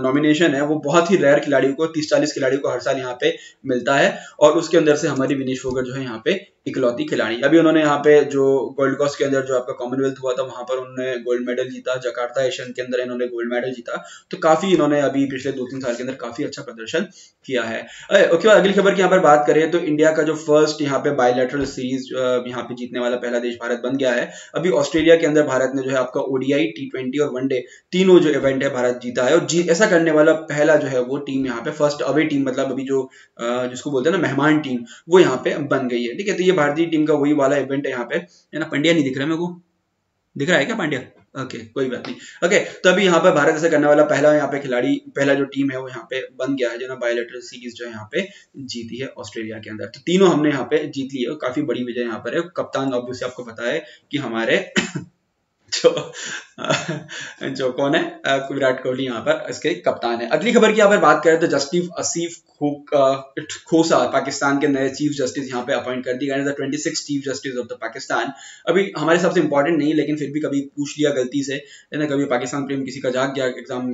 नॉमिनेशन है वो बहुत ही रेयर खिलाड़ियों को, तीस चालीस खिलाड़ियों को हर साल यहाँ पे मिलता है और उसके अंदर से हमारी विनेश फोगट जो है यहाँ पे इकलौती खिलाड़ी। अभी उन्होंने यहाँ पे जो गोल्ड कॉस्ट के अंदर जो आपका कॉमनवेल्थ हुआ था, वहाँ पर उन्होंने गोल्ड मेडल जीता जकार्ता एशियन के अंदर इन्होंने गोल्ड मेडल जीता। तो काफ़ी इन्होंने अभी पिछले दो तीन साल के अंदर काफ़ी अच्छा प्रदर्शन किया है। बाद अगली खबर की यहाँ पर बात करें तो इंडिया का जो फ़र्स्ट यहाँ पे बायोलेटरल सीरीज़ यहाँ पे जीतने वाला पहला देश भारत बन गया है। अभी ऑस्ट्रेलिया के अंदर भारत ने जो है आपका ओडीआई टी और वनडे तीनों जो इवेंट है भारत जीता है। और ऐसा करने वाला पहला जो है वो टीम यहाँ पे फ़र्स्ट अवे टीम मतलब अभी जो जिसको बोलते हैं ना मेहमान टीम वो यहाँ पे बन गई है। ठीक है तो ये भारतीय टीम का वही वाला इवेंट है यहाँ पे। है ना, पंड्या नहीं दिख रहा मेरे को। दिख रहा है क्या पांड्या? ओके कोई बात नहीं। ओके तो अभी यहाँ पे भारत से करने वाला पहला यहाँ पे खिलाड़ी, पहला जो टीम है वो यहाँ पे बन गया है, जो ना बायोलेटरल सीरीज़ जो है यहाँ पे जीती है ऑस्ट्रेलिया के अंदर। तो तीनों हमने यहाँ पे जीत ली है काफ़ी बड़ी विजय यहाँ पर है। कप्तान ऑब्वियसली आपको पता है कि हमारे जो जो कौन है? विराट कोहली यहाँ पर इसके कप्तान है। अगली खबर की यहाँ पर बात करें तो जस्टिस असीफ खोसा पाकिस्तान के नए चीफ जस्टिस यहाँ पे अपॉइंट कर दिए गए twenty six chief justice of the Pakistan. अभी हमारे सबसे इंपॉर्टेंट नहीं, लेकिन फिर भी कभी पूछ लिया गलती से ना? कभी पाकिस्तान प्रेम किसी का जाग गया एग्ज़ाम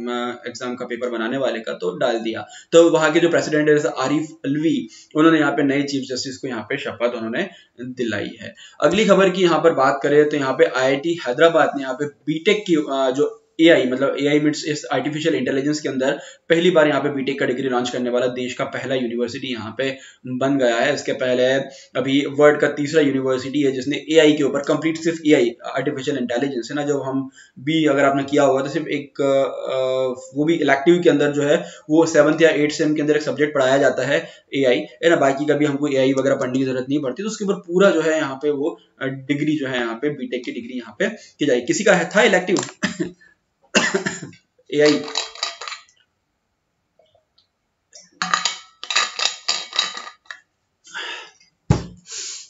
एग्ज़ाम का पेपर बनाने वाले का तो डाल दिया। तो वहाँ के जो प्रेसिडेंट है आरिफ अलवी, उन्होंने यहाँ पे नए चीफ जस्टिस को यहाँ पे शपथ उन्होंने दिलाई है। अगली खबर की यहाँ पर बात करें तो यहाँ पे आईआईटी हैदराबाद ने यहाँ पे बीटेक की जो एआई मतलब एआई मिट्स इस आर्टिफिशियल इंटेलिजेंस के अंदर पहली बार यहाँ पे बीटेक का डिग्री लॉन्च करने वाला देश का पहला यूनिवर्सिटी यहाँ पे बन गया है। इसके पहले अभी वर्ल्ड का तीसरा यूनिवर्सिटी है जिसने एआई के ऊपर कंप्लीट सिर्फ़ एआई आर्टिफिशियल इंटेलिजेंस है ना, जब हम भी अगर आपने किया होगा तो सिर्फ़ एक वो भी इलेक्टिव के अंदर जो है, वो सेवंथ या एट सेम के अंदर एक सब्जेक्ट पढ़ाया जाता है ए है ना? बाकी का भी हमको एआई वगैरह पढ़ने की ज़रूरत नहीं पड़ती। तो उसके ऊपर पूरा जो है यहाँ पे वो डिग्री जो है यहाँ पे बीटेक की डिग्री यहाँ पे की जाएगी। किसी का है? था इलेक्टिव एआई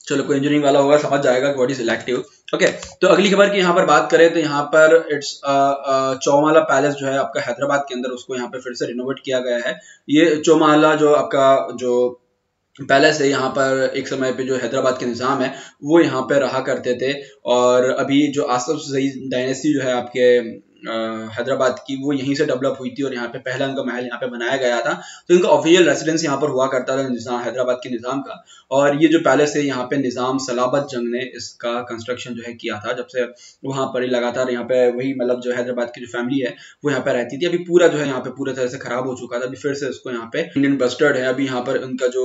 चलो, कोई इंजीनियरिंग वाला होगा, समझ जाएगा व्हाट इज़ इलेक्टिव ओके तो अगली खबर की यहाँ पर बात करें तो यहाँ पर इट्स चौमाला पैलेस जो है आपका हैदराबाद के अंदर, उसको यहाँ पे फिर से रिनोवेट किया गया है। ये चौमाला जो आपका, जो पैलेस है, यहाँ पर एक समय पे जो हैदराबाद के निज़ाम है, वो यहाँ पे रहा करते थे। और अभी जो आसफ सही डायनेस्टी जो है आपके हैदराबाद की, वो यहीं से डेवलप हुई थी और यहाँ पे पहला इनका महल यहाँ पे बनाया गया था। तो इनका ऑफिशियल रेसिडेंस यहाँ पर हुआ करता था निज़ाम हैदराबाद के निज़ाम का। और ये जो पैलेस है, यहाँ पे निज़ाम सलाबत जंग ने इसका कंस्ट्रक्शन जो है किया था। जब से वहाँ पर लगातार यहाँ पे वही मतलब जो हैदराबाद की जो फैमिली है, वो यहाँ पे रहती थी। अभी पूरा जो है यहाँ पे पूरे तरह से खराब हो चुका था। अभी फिर से इसको यहाँ पे इंडियन बस्टर्ड है। अभी यहाँ पर उनका जो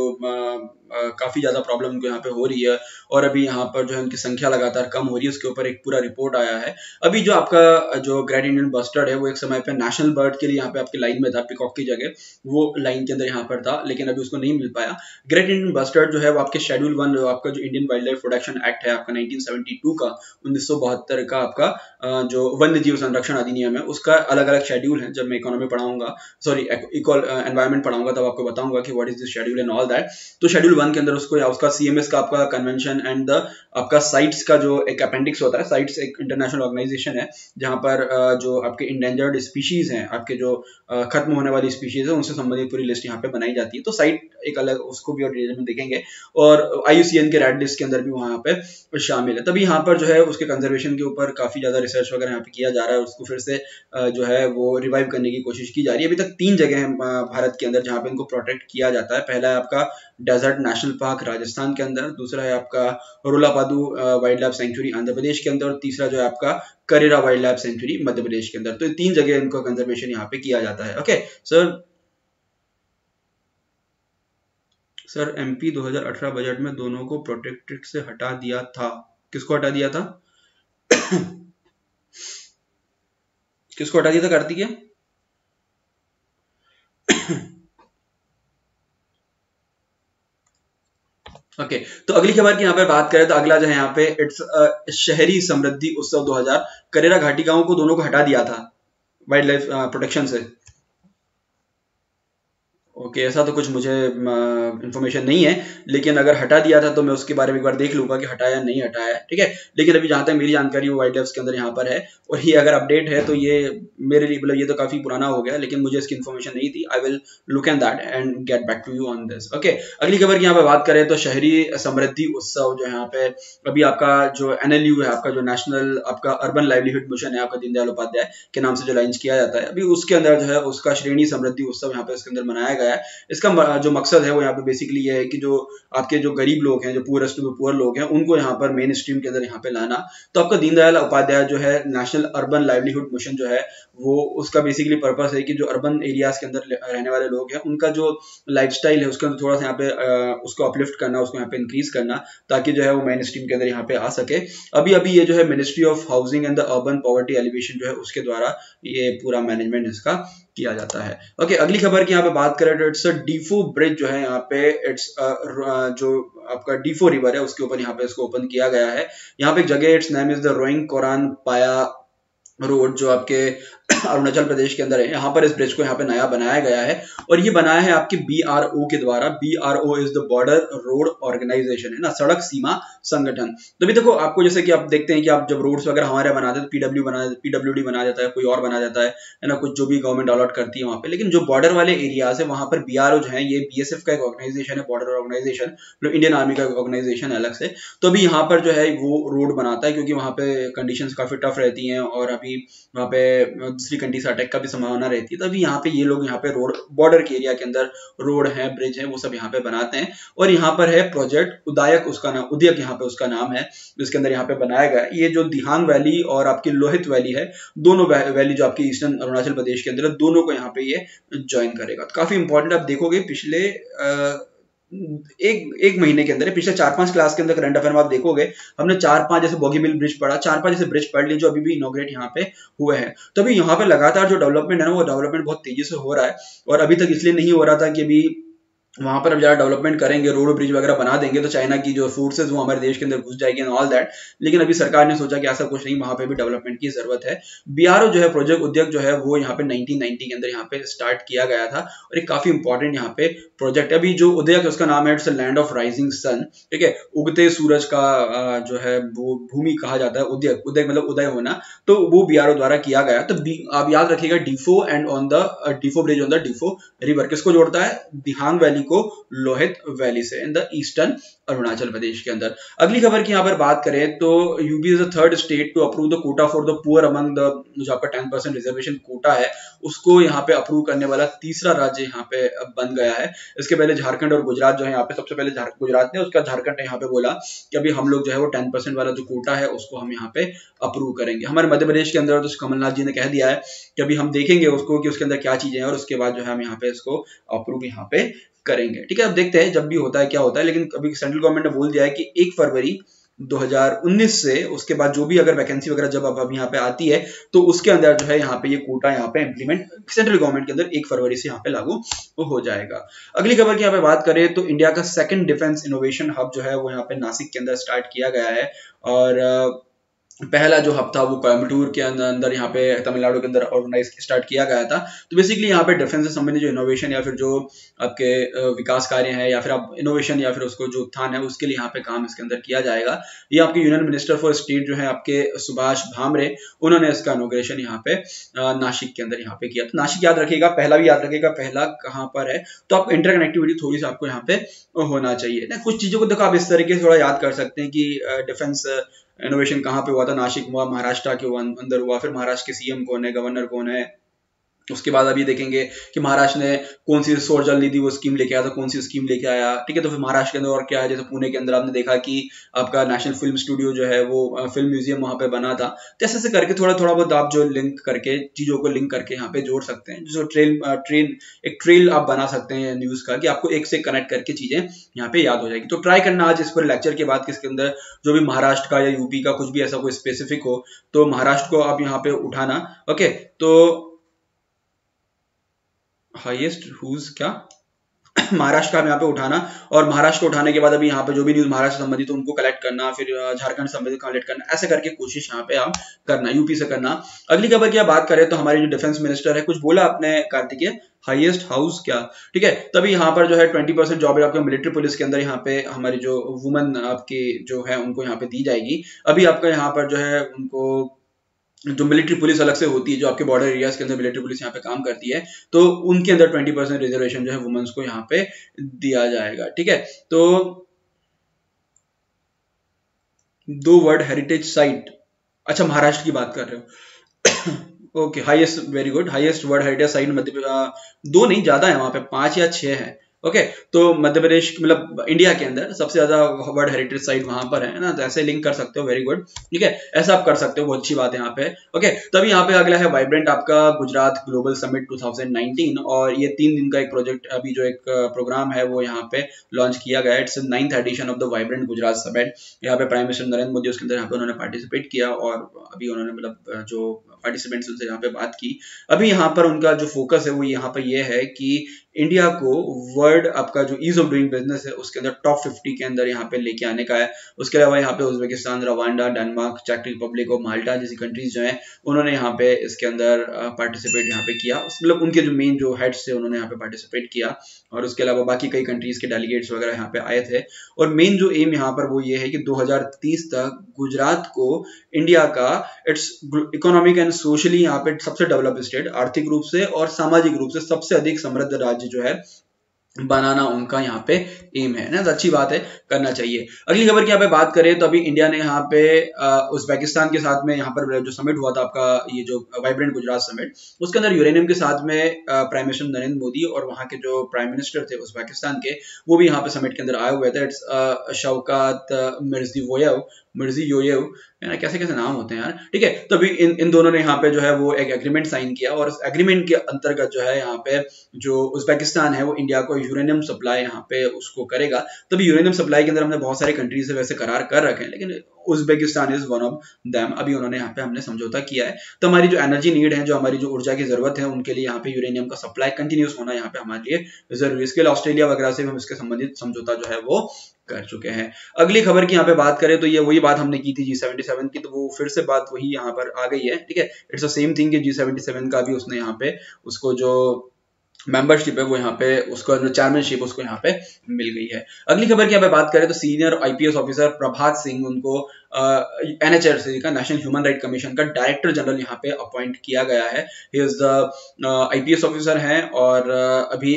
काफ़ी ज़्यादा प्रॉब्लम उनको यहाँ पे हो रही है और अभी यहाँ पर जो है उनकी संख्या लगातार कम हो रही है, उसके ऊपर एक पूरा रिपोर्ट आया है। अभी जो आपका जो ग्रेट इंडियन बस्टर्ड है, वो एक समय पे नेशनल बर्ड के लिए यहाँ पे आपकी लाइन में था पिकॉक की जगह, वो लाइन के अंदर यहाँ पर था, लेकिन अभी उसको नहीं मिल पाया। ग्रेट इंडियन बस्टर्ड जो है, वो आपके शेड्यूल वन आपका जो Indian wild life protection act है, आपका नाइनटीन का, उन्नीस का आपका जो वन्य जीव संरक्षण अधिनियम है, उसका अलग अलग शेड्यूल है। जब मैं इकोनॉमी पढ़ाऊँगा सॉरी इक्वल एनवायरमेंट पढ़ाऊँगा, तब आपको बताऊँगा कि what is this schedule and all that तो शेड्यूल वन के अंदर उसको या उसका सीएमएस का आपका कन्वेंशन एंड द आपका साइट्स का जो एक अपेंडिक्स होता है साइट्स एक इंटरनेशनल ऑर्गेनाइजेशन है, जहाँ पर जो आपके इंडेंजर्ड स्पीशीज हैं, आपके जो खत्म होने वाली स्पीशीज है, उनसे संबंधित पूरी लिस्ट यहाँ पे बनाई जाती है। तो साइट एक अलग, उसको भी और डिटेल में देखेंगे। और आईयूसीएन के रेड लिस्ट के अंदर भी वहाँ पे शामिल है। तभी यहाँ पर जो है उसके कंजर्वेशन के ऊपर काफ़ी ज़्यादा रिसर्च वगैरह यहाँ पे किया जा रहा है, उसको फिर से जो है वो रिवाइव करने की कोशिश की जा रही है। अभी तक तीन जगह है भारत के अंदर जहाँ पे इनको प्रोटेक्ट किया जाता है। पहला है आपका डेजर्ट नेशनल पार्क राजस्थान के अंदर, दूसरा है आपका Rollapadu wild life sanctuary Andhra Pradesh के अंदर, और तीसरा जो है आपका Karera wild life sanctuary Madhya Pradesh के अंदर। तो तीन जगह इनका कंजर्वेशन यहाँ पे किया जाता है। Okay sir sir MP 2018 budget में दोनों को प्रोटेक्टेड से हटा दिया था। किसको हटा दिया था? किसको हटा दिया था? कार्तिक ओके okay, तो अगली खबर की यहाँ पर बात करें तो अगला जो है यहाँ पे इट्स शहरी समृद्धि उत्सव 2000 करेरा घाटी गाँव को दोनों को हटा दिया था वाइल्ड लाइफ प्रोटेक्शन से। ओके ऐसा तो कुछ मुझे इन्फॉर्मेशन नहीं है, लेकिन अगर हटा दिया था तो मैं उसके बारे में एक बार देख लूँगा कि हटाया नहीं हटाया ठीक है? लेकिन अभी जहाँ तक मेरी जानकारी वो वाइल्ड लाइफ के अंदर यहाँ पर है, और ये अगर अपडेट है तो ये मेरे लिए मतलब ये तो काफ़ी पुराना हो गया, लेकिन मुझे इसकी इन्फॉर्मेशन नहीं थी। I will look in that and get back to you on this okay अगली खबर की यहाँ पर बात करें तो शहरी समृद्धि उत्सव जो यहाँ पे, अभी आपका जो एनएलयू है, आपका जो नेशनल आपका अर्बन लाइवलीहुड मिशन है, आपका दीनदयाल उपाध्याय के नाम से जो लॉन्च किया जाता है, अभी उसके अंदर जो है, उसका श्रेणी समृद्धि उत्सव यहाँ पे इसके अंदर मनाया गया है। इसका जो मकसद है वो यहाँ पे बेसिकली ये है कि जो आपके जो गरीब लोग हैं, जो पुअरेस्ट में पुअर लोग हैं, उनको यहाँ पर मेन स्ट्रीम के अंदर यहाँ पे लाना। तो आपका दीनदयाल उपाध्याय जो है नेशनल अर्बन लाइवलीहुड मिशन जो है वो उसका बेसिकली पर्पस है कि जो अर्बन एरियाज़ के अंदर रहने वाले लोग हैं उनका जो लाइफ है उसके अंदर थोड़ा सा यहाँ पे उसको अपलिफ्ट करना उसको यहाँ पे इंक्रीज करना ताकि जो है वो मेन स्ट्रीम के अंदर यहाँ पे आ सके। अभी अभी ये जो है ministry of housing and the urban poverty elevation जो है उसके द्वारा ये पूरा मैनेजमेंट इसका किया जाता है। ओके okay, अगली खबर की यहाँ पे बात करें तो इट्स डीफो ब्रिज जो है यहाँ पे इट्स जो आपका डीफो रिवर है उसके ऊपर यहाँ पे इसको ओपन किया गया है। यहाँ पे एक जगह it's name is the Roing Koronu Paya road जो आपके अरुणाचल प्रदेश के अंदर है। यहाँ पर इस ब्रिज को यहाँ पे नया बनाया गया है और ये बनाया है आपके ओ के द्वारा। B R O is the border road organisation है ना, सड़क सीमा संगठन। तो भी देखो, आपको जैसे कि आप देखते हैं कि आप जब रोड्स वगैरह हमारे बनाते हैं पीडब्ल्यू बना पीडब्ल्यू डी बना जाता है, कोई और बना जाता है ना, कुछ जो भी गवर्नमेंट अलॉट करती है वहाँ पे। लेकिन जो बॉर्डर वाले एरियाज़ है, वहाँ पर बी जो है, ये बी एस एफ़ का एक ऑर्गेनाइजेशन है बॉर्डर ऑर्गेनाइजेशन मतलब इंडियन आर्मी का ऑर्गेनाइजेशन अलग से। तो अभी यहाँ पर जो है, वो रोड बनाता है क्योंकि वहाँ पे कंडीशन काफ़ी टफ रहती है और अभी वहाँ पे दूसरी कंट्री से अटैक का भी संभावना रहती है, तभी यहाँ पे ये लोग यहाँ पे रोड बॉर्डर के एरिया के अंदर रोड है ब्रिज है, वो सब यहाँ पे बनाते हैं। और यहाँ पर है प्रोजेक्ट उदायक उसका नाम, उदयक यहाँ पे उसका नाम है, जिसके अंदर यहाँ पे बनाया गया। ये जो दिहांग वैली और आपकी लोहित वैली है, दोनों वैली जो आपकी ईस्टर्न अरुणाचल प्रदेश के अंदर दोनों को यहाँ पे ये ज्वाइन करेगा। तो काफ़ी इंपॉर्टेंट आप देखोगे पिछले एक एक महीने के अंदर, पिछले चार पाँच क्लास के अंदर करंट अफेयर में आप देखोगे, हमने चार पाँच जैसे बोगी मिल ब्रिज पढ़ा चार पाँच जैसे ब्रिज पढ़ ली जो अभी भी इनोग्रेट यहाँ पे हुए हैं। तो अभी यहाँ पे लगातार जो डेवलपमेंट है ना, वो डेवलपमेंट बहुत तेज़ी से हो रहा है। और अभी तक इसलिए नहीं हो रहा था कि अभी वहाँ पर अब ज़्यादा डेवलपमेंट करेंगे रोड ब्रिज वगैरह बना देंगे तो चाइना की जो फोर्सेज वो हमारे देश के अंदर घुस जाएगी ऑल दैट लेकिन अभी सरकार ने सोचा कि ऐसा कुछ नहीं, वहाँ पे भी डेवलपमेंट की ज़रूरत है. बीआरओ जो है प्रोजेक्ट उद्योग जो है, वो यहाँ पे 1990 के अंदर यहाँ पे स्टार्ट किया गया था और एक काफ़ी इंपॉर्टेंट यहाँ पे प्रोजेक्ट अभी जो उद्योग उसका नाम है it's land of rising sun ठीक है? उगते सूरज का जो है, वो भूमि कहा जाता है, उद्योग, उदय मतलब उदय होना. तो वो बीआरओ द्वारा किया गया. तो आप याद रखिएगा Diffo and on the Diffo bridge on the Diffo river किसको जोड़ता है? दिहांग वैली को लोहित वैली से in the eastern Arunachal Pradesh के अंदर। अगली खबर की यहाँ पर बात करें तो UP is the third state to approve the quota for the poor among the जो आपका टेन परसेंट रिजर्वेशन कोटा है, उसको यहाँ पे अप्रूव करने वाला तीसरा राज्य यहाँ पे बन गया है। इसके पहले झारखंड और गुजरात जो है यहाँ पे सबसे पहले गुजरात ने, उसका झारखंड ने यहाँ पे बोला कि अभी हम लोग जो है वो टेन वाला जो कोटा है, उसको हम यहाँ पे अप्रूव करेंगे। हमारे मध्य प्रदेश के अंदर तो कमलनाथ जी ने कह दिया है कि अभी हम देखेंगे उसको कि उसके अंदर क्या चीज़ें हैं और उसके बाद जो है हम यहाँ पे इसको अप्रूव यहाँ पे करेंगे। ठीक है, अब देखते हैं जब भी होता है, क्या होता है। लेकिन अभी सेंट्रल गवर्नमेंट ने बोल दिया है कि एक फरवरी 2019 से उसके बाद जो भी अगर वैकेंसी वगैरह जब अब यहाँ पे आती है तो उसके अंदर जो है यहाँ पे ये कोटा यहाँ पे इंप्लीमेंट सेंट्रल गवर्नमेंट के अंदर एक फरवरी से यहाँ पे लागू हो जाएगा। अगली खबर की यहाँ पे बात करें तो इंडिया का सेकंड डिफेंस इनोवेशन हब जो है वो यहाँ पे नासिक के अंदर स्टार्ट किया गया है। और पहला जो हफ़्ता वो कोयम्बटूर के अंदर यहाँ पे तमिलनाडु के अंदर ऑर्गेनाइज स्टार्ट किया गया था। तो बेसिकली यहाँ पे डिफेंस से संबंधित जो इनोवेशन या फिर जो आपके विकास कार्य है या फिर आप इनोवेशन या फिर उसको जो उत्थान है, उसके लिए यहाँ पे काम इसके अंदर किया जाएगा। ये आपके यूनियन मिनिस्टर फॉर स्टेट जो है, आपके सुभाष भामरे, उन्होंने इसका इनोग्रेशन यहाँ पे नासिक के अंदर यहाँ पे किया। तो नासिक याद रखेगा पहला भी याद रखेगा पहला कहाँ पर है? तो आप इंटरकनेक्टिविटी थोड़ी सी आपको यहाँ पे होना चाहिए। कुछ चीज़ों को देखो, आप इस तरीके से थोड़ा याद कर सकते हैं कि डिफेंस इनोवेशन कहाँ पे हुआ था? नासिक हुआ, महाराष्ट्र के अंदर हुआ, फिर महाराष्ट्र के सीएम कौन है? गवर्नर कौन है? उसके बाद अभी देखेंगे कि महाराष्ट्र ने कौन सी सौर जल निधि वो स्कीम लेके आया था, कौन सी स्कीम लेके आया। ठीक है तो फिर महाराष्ट्र के अंदर और क्या है, जैसे पुणे के अंदर आपने देखा कि आपका नेशनल फ़िल्म स्टूडियो जो है वो फ़िल्म म्यूज़ियम वहाँ पे बना था। तो ऐसे ऐसे करके थोड़ा थोड़ा बहुत आप जो लिंक करके, चीज़ों को लिंक करके यहाँ पे जोड़ सकते हैं। जो ट्रेन ट्रेन एक ट्रेल आप बना सकते हैं न्यूज़ का कि आपको एक से कनेक्ट करके चीज़ें यहाँ पे याद हो जाएगी। तो ट्राई करना आज इस पर लेक्चर के बाद किसके अंदर, जो भी महाराष्ट्र का या यूपी का कुछ भी ऐसा कोई स्पेसिफिक हो तो महाराष्ट्र को आप यहाँ पे उठाना। ओके तो हाईएस्ट हुज क्या? महाराष्ट्र का यहाँ पे उठाना। और महाराष्ट्र को उठाने के बाद अभी यहाँ पे जो भी न्यूज़ महाराष्ट्र संबंधित तो उनको कलेक्ट करना, फिर झारखंड संबंधित कलेक्ट करना, ऐसे करके कोशिश यहाँ पे हम करना यूपी से करना। अगली खबर की बात करें तो हमारे जो डिफेंस मिनिस्टर है, कुछ बोला अपने कार्तिकेय हाईएस्ट हाउस क्या? ठीक है, तभी यहाँ पर जो है ट्वेंटी परसेंट जॉब आपके मिलिट्री पुलिस के अंदर, यहाँ पे हमारी जो वुमेन आपकी जो है, उनको यहाँ पे दी जाएगी। अभी आपका यहाँ पर जो है, उनको जो मिलिट्री पुलिस अलग से होती है, जो आपके बॉर्डर एरियाज़ के अंदर मिलिट्री पुलिस यहाँ पे काम करती है तो उनके अंदर ट्वेंटी परसेंट रिजर्वेशन जो है वुमेन्स को यहाँ पे दिया जाएगा, ठीक है? तो दो वर्ल्ड हेरिटेज साइट अच्छा महाराष्ट्र की बात कर रहे हो। Okay highest very good highest world heritage site मध्य दो नहीं, ज़्यादा है वहाँ पे, पाँच या छह है। ओके तो मध्य प्रदेश मतलब इंडिया के अंदर सबसे ज़्यादा वर्ल्ड हेरिटेज साइट वहाँ पर है ना तो ऐसे लिंक कर सकते हो वेरी गुड ठीक है, ऐसा आप कर सकते हो, बहुत अच्छी बात है यहाँ पे. ओके तभी यहाँ पे अगला है वाइब्रेंट आपका गुजरात ग्लोबल समिट 2019 और ये तीन दिन का एक प्रोजेक्ट अभी जो एक प्रोग्राम है वो यहाँ पे लॉन्च किया गया it's ninth edition of the vibrant Gujarat summit यहाँ पे प्राइम मिनिस्टर नरेंद्र मोदी, उसके अंदर यहाँ पे उन्होंने पार्टिसिपेट किया और अभी उन्होंने मतलब जो पार्टिसिपेंट्स उनसे यहाँ पे बात की. अभी यहाँ पर उनका जो फोकस है वो यहाँ पर ये है कि इंडिया को वर्ल्ड आपका जो ईज ऑफ़ डूइंग बिज़नेस है, उसके अंदर टॉप फिफ्टी के अंदर यहाँ पे लेके आने का है। उसके अलावा यहाँ पे उज्बेकिस्तान, रवांडा, डेनमार्क, चेक रिपब्लिक और माल्टा जैसी कंट्रीज़ जो है, उन्होंने यहाँ पे इसके अंदर पार्टिसिपेट यहाँ पे किया। मतलब उनके जो मेन जो हेड्स थे, उन्होंने यहाँ पे पार्टिसिपेट किया। और उसके अलावा बाकी कई कंट्रीज़ के डेलीगेट्स वगैरह यहाँ पे आए थे। और मेन जो एम यहाँ पर वो ये है कि 2030 तक गुजरात को इंडिया का इट्स इकोनॉमिक एंड सोशली यहाँ पे सबसे डेवलप स्टेट आर्थिक रूप से और सामाजिक रूप से सबसे अधिक समृद्ध राज्य जो है बनाना उनका यहाँ पे एम है, ना? तो अच्छी बात है, करना चाहिए। अगली खबर की यहाँ पे बात करें तो अभी इंडिया ने यहाँ पे उज्बेकिस्तान के साथ में यहाँ पर, जो समिट हुआ था आपका, ये जो वाइब्रेंट गुजरात समिट उसके अंदर यूरेनियम के साथ में प्राइम मिनिस्टर नरेंद्र मोदी और वहाँ के जो प्राइम मिनिस्टर थे उज्बेकिस्तान के, वो भी यहाँ पे समिट के अंदर आए हुए थे। इट्स शौकात मिर्जी वोयव मिर्जी योयेव ना? कैसे कैसे नाम होते हैं यार? ठीक है तो अभी इन इन दोनों ने यहाँ पे जो है वो एक एग्रीमेंट साइन किया और उस एग्रीमेंट के अंतर्गत जो है यहाँ पे जो उज्बेकिस्तान है वो इंडिया को यूरेनियम सप्लाई यहाँ पे उसको करेगा। तभी यूरेनियम सप्लाई के अंदर हमने बहुत सारे कंट्रीज़ से वैसे करार कर रखे हैं, लेकिन Uzbekistan is one of them अभी उन्होंने यहाँ पे हमने समझौता किया है। तो हमारी जो एनर्जी नीड है, जो हमारी जो ऊर्जा की ज़रूरत है, उनके लिए यहाँ पे यूरेनियम का सप्लाई कंटिन्यूस होना यहाँ पे हमारे लिए ज़रूरी है। इसके लिए ऑस्ट्रेलिया वगैरह से भी हम इसके संबंधित समझौता जो है वो कर चुके हैं। अगली खबर की यहाँ पे बात करें तो ये वही बात हमने की थी जी सेवेंटी सेवन की तो वो फिर से बात वही यहाँ पर आ गई है ठीक है? It's the same thing G seventy seven का भी उसने यहाँ पे उसको जो मेंबरशिप है वो यहाँ पे उसको जो चेयरमैनशिप उसको यहाँ पे मिल गई है। अगली खबर की यहाँ पे बात करें तो senior IPS officer Prabhat Singh उनको एनएचआरसी का नेशनल ह्यूमन राइट कमीशन का डायरेक्टर जनरल यहाँ पे अपॉइंट किया गया है। He is the IPS officer हैं और uh, अभी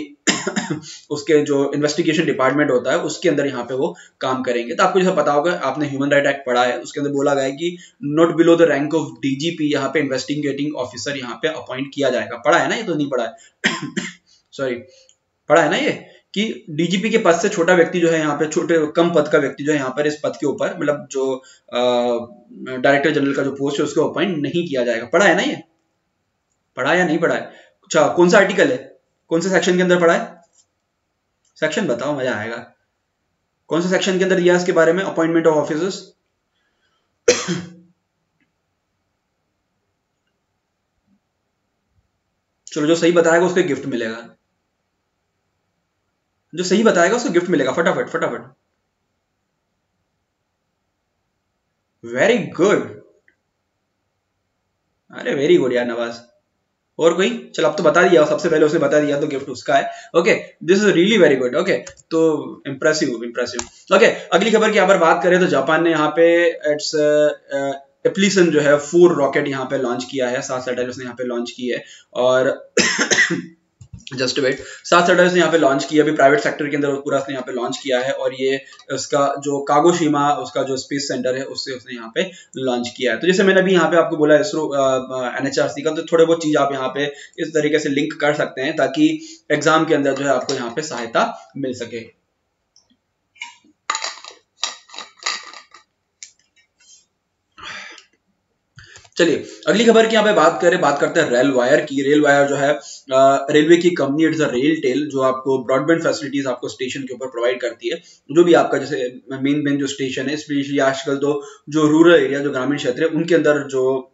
उसके जो इन्वेस्टिगेशन डिपार्टमेंट होता है, उसके अंदर यहाँ पे वो काम करेंगे। तो आपको जैसा पता होगा, आपने ह्यूमन राइट एक्ट पढ़ा है, उसके अंदर बोला गया है कि not below the rank of DGP यहाँ पे इन्वेस्टिगेटिंग ऑफिसर यहाँ पे अपॉइंट किया जाएगा। पढ़ा है ना ये तो? नहीं पढ़ा है। सॉरी पढ़ा है ना ये? कि डीजीपी के पद से छोटा व्यक्ति जो है यहाँ पे, छोटे, कम पद का व्यक्ति जो है यहाँ पर इस पद के ऊपर मतलब जो डायरेक्टर जनरल का जो पोस्ट है, उसको अपॉइंट नहीं किया जाएगा। पढ़ा है ना ये? पढ़ा या नहीं पढ़ा है? अच्छा कौन सा आर्टिकल है? कौन से सेक्शन के अंदर पढ़ा है? सेक्शन बताओ, मज़ा आएगा। कौन से सेक्शन के अंदर दिया इसके बारे में? अपॉइंटमेंट ऑफ़ ऑफिसर्स चलो, जो सही बताएगा उसको गिफ्ट मिलेगा। जो सही बताएगा उसको गिफ्ट मिलेगा। फटाफट फटाफट। वेरी गुड अरे वेरी गुड यार, नवाज़। और कोई? चलो, अब तो बता दिया, सबसे पहले उसने बता दिया तो गिफ्ट उसका है। Okay this is really very good okay तो इम्प्रेसिव इम्प्रेसिव ओके अगली खबर की यहाँ पर बात करें तो जापान ने यहाँ पे इट्स एप्लीसन जो है फोर रॉकेट यहाँ पे लॉन्च किया है, सात सैटेलाइट उसने यहाँ पे लॉन्च की है। और जस्ट वेट सात सैटेलाइट यहाँ पे लॉन्च किया, अभी प्राइवेट सेक्टर के अंदर पूरा उसने यहाँ पे लॉन्च किया है और ये उसका जो कागोशीमा उसका जो स्पेस सेंटर है, उससे उसने यहाँ पे लॉन्च किया है। तो जैसे मैंने अभी यहाँ पे आपको बोला इसरो एनएचआरसी का तो थोड़े बहुत चीज़ आप यहाँ पे इस तरीके से लिंक कर सकते हैं ताकि एग्ज़ाम के अंदर जो है आपको यहाँ पे सहायता मिल सके। चलिए, अगली खबर की यहाँ पे बात करें, बात करते हैं रेल वायर की। रेल वायर जो है रेलवे की company it's a rail tell, जो आपको ब्रॉडबैंड फैसिलिटीज़ आपको स्टेशन के ऊपर प्रोवाइड करती है। जो भी आपका जैसे मेन मेन जो स्टेशन है स्पेशली आजकल तो जो रूरल एरिया जो ग्रामीण क्षेत्र है, उनके अंदर जो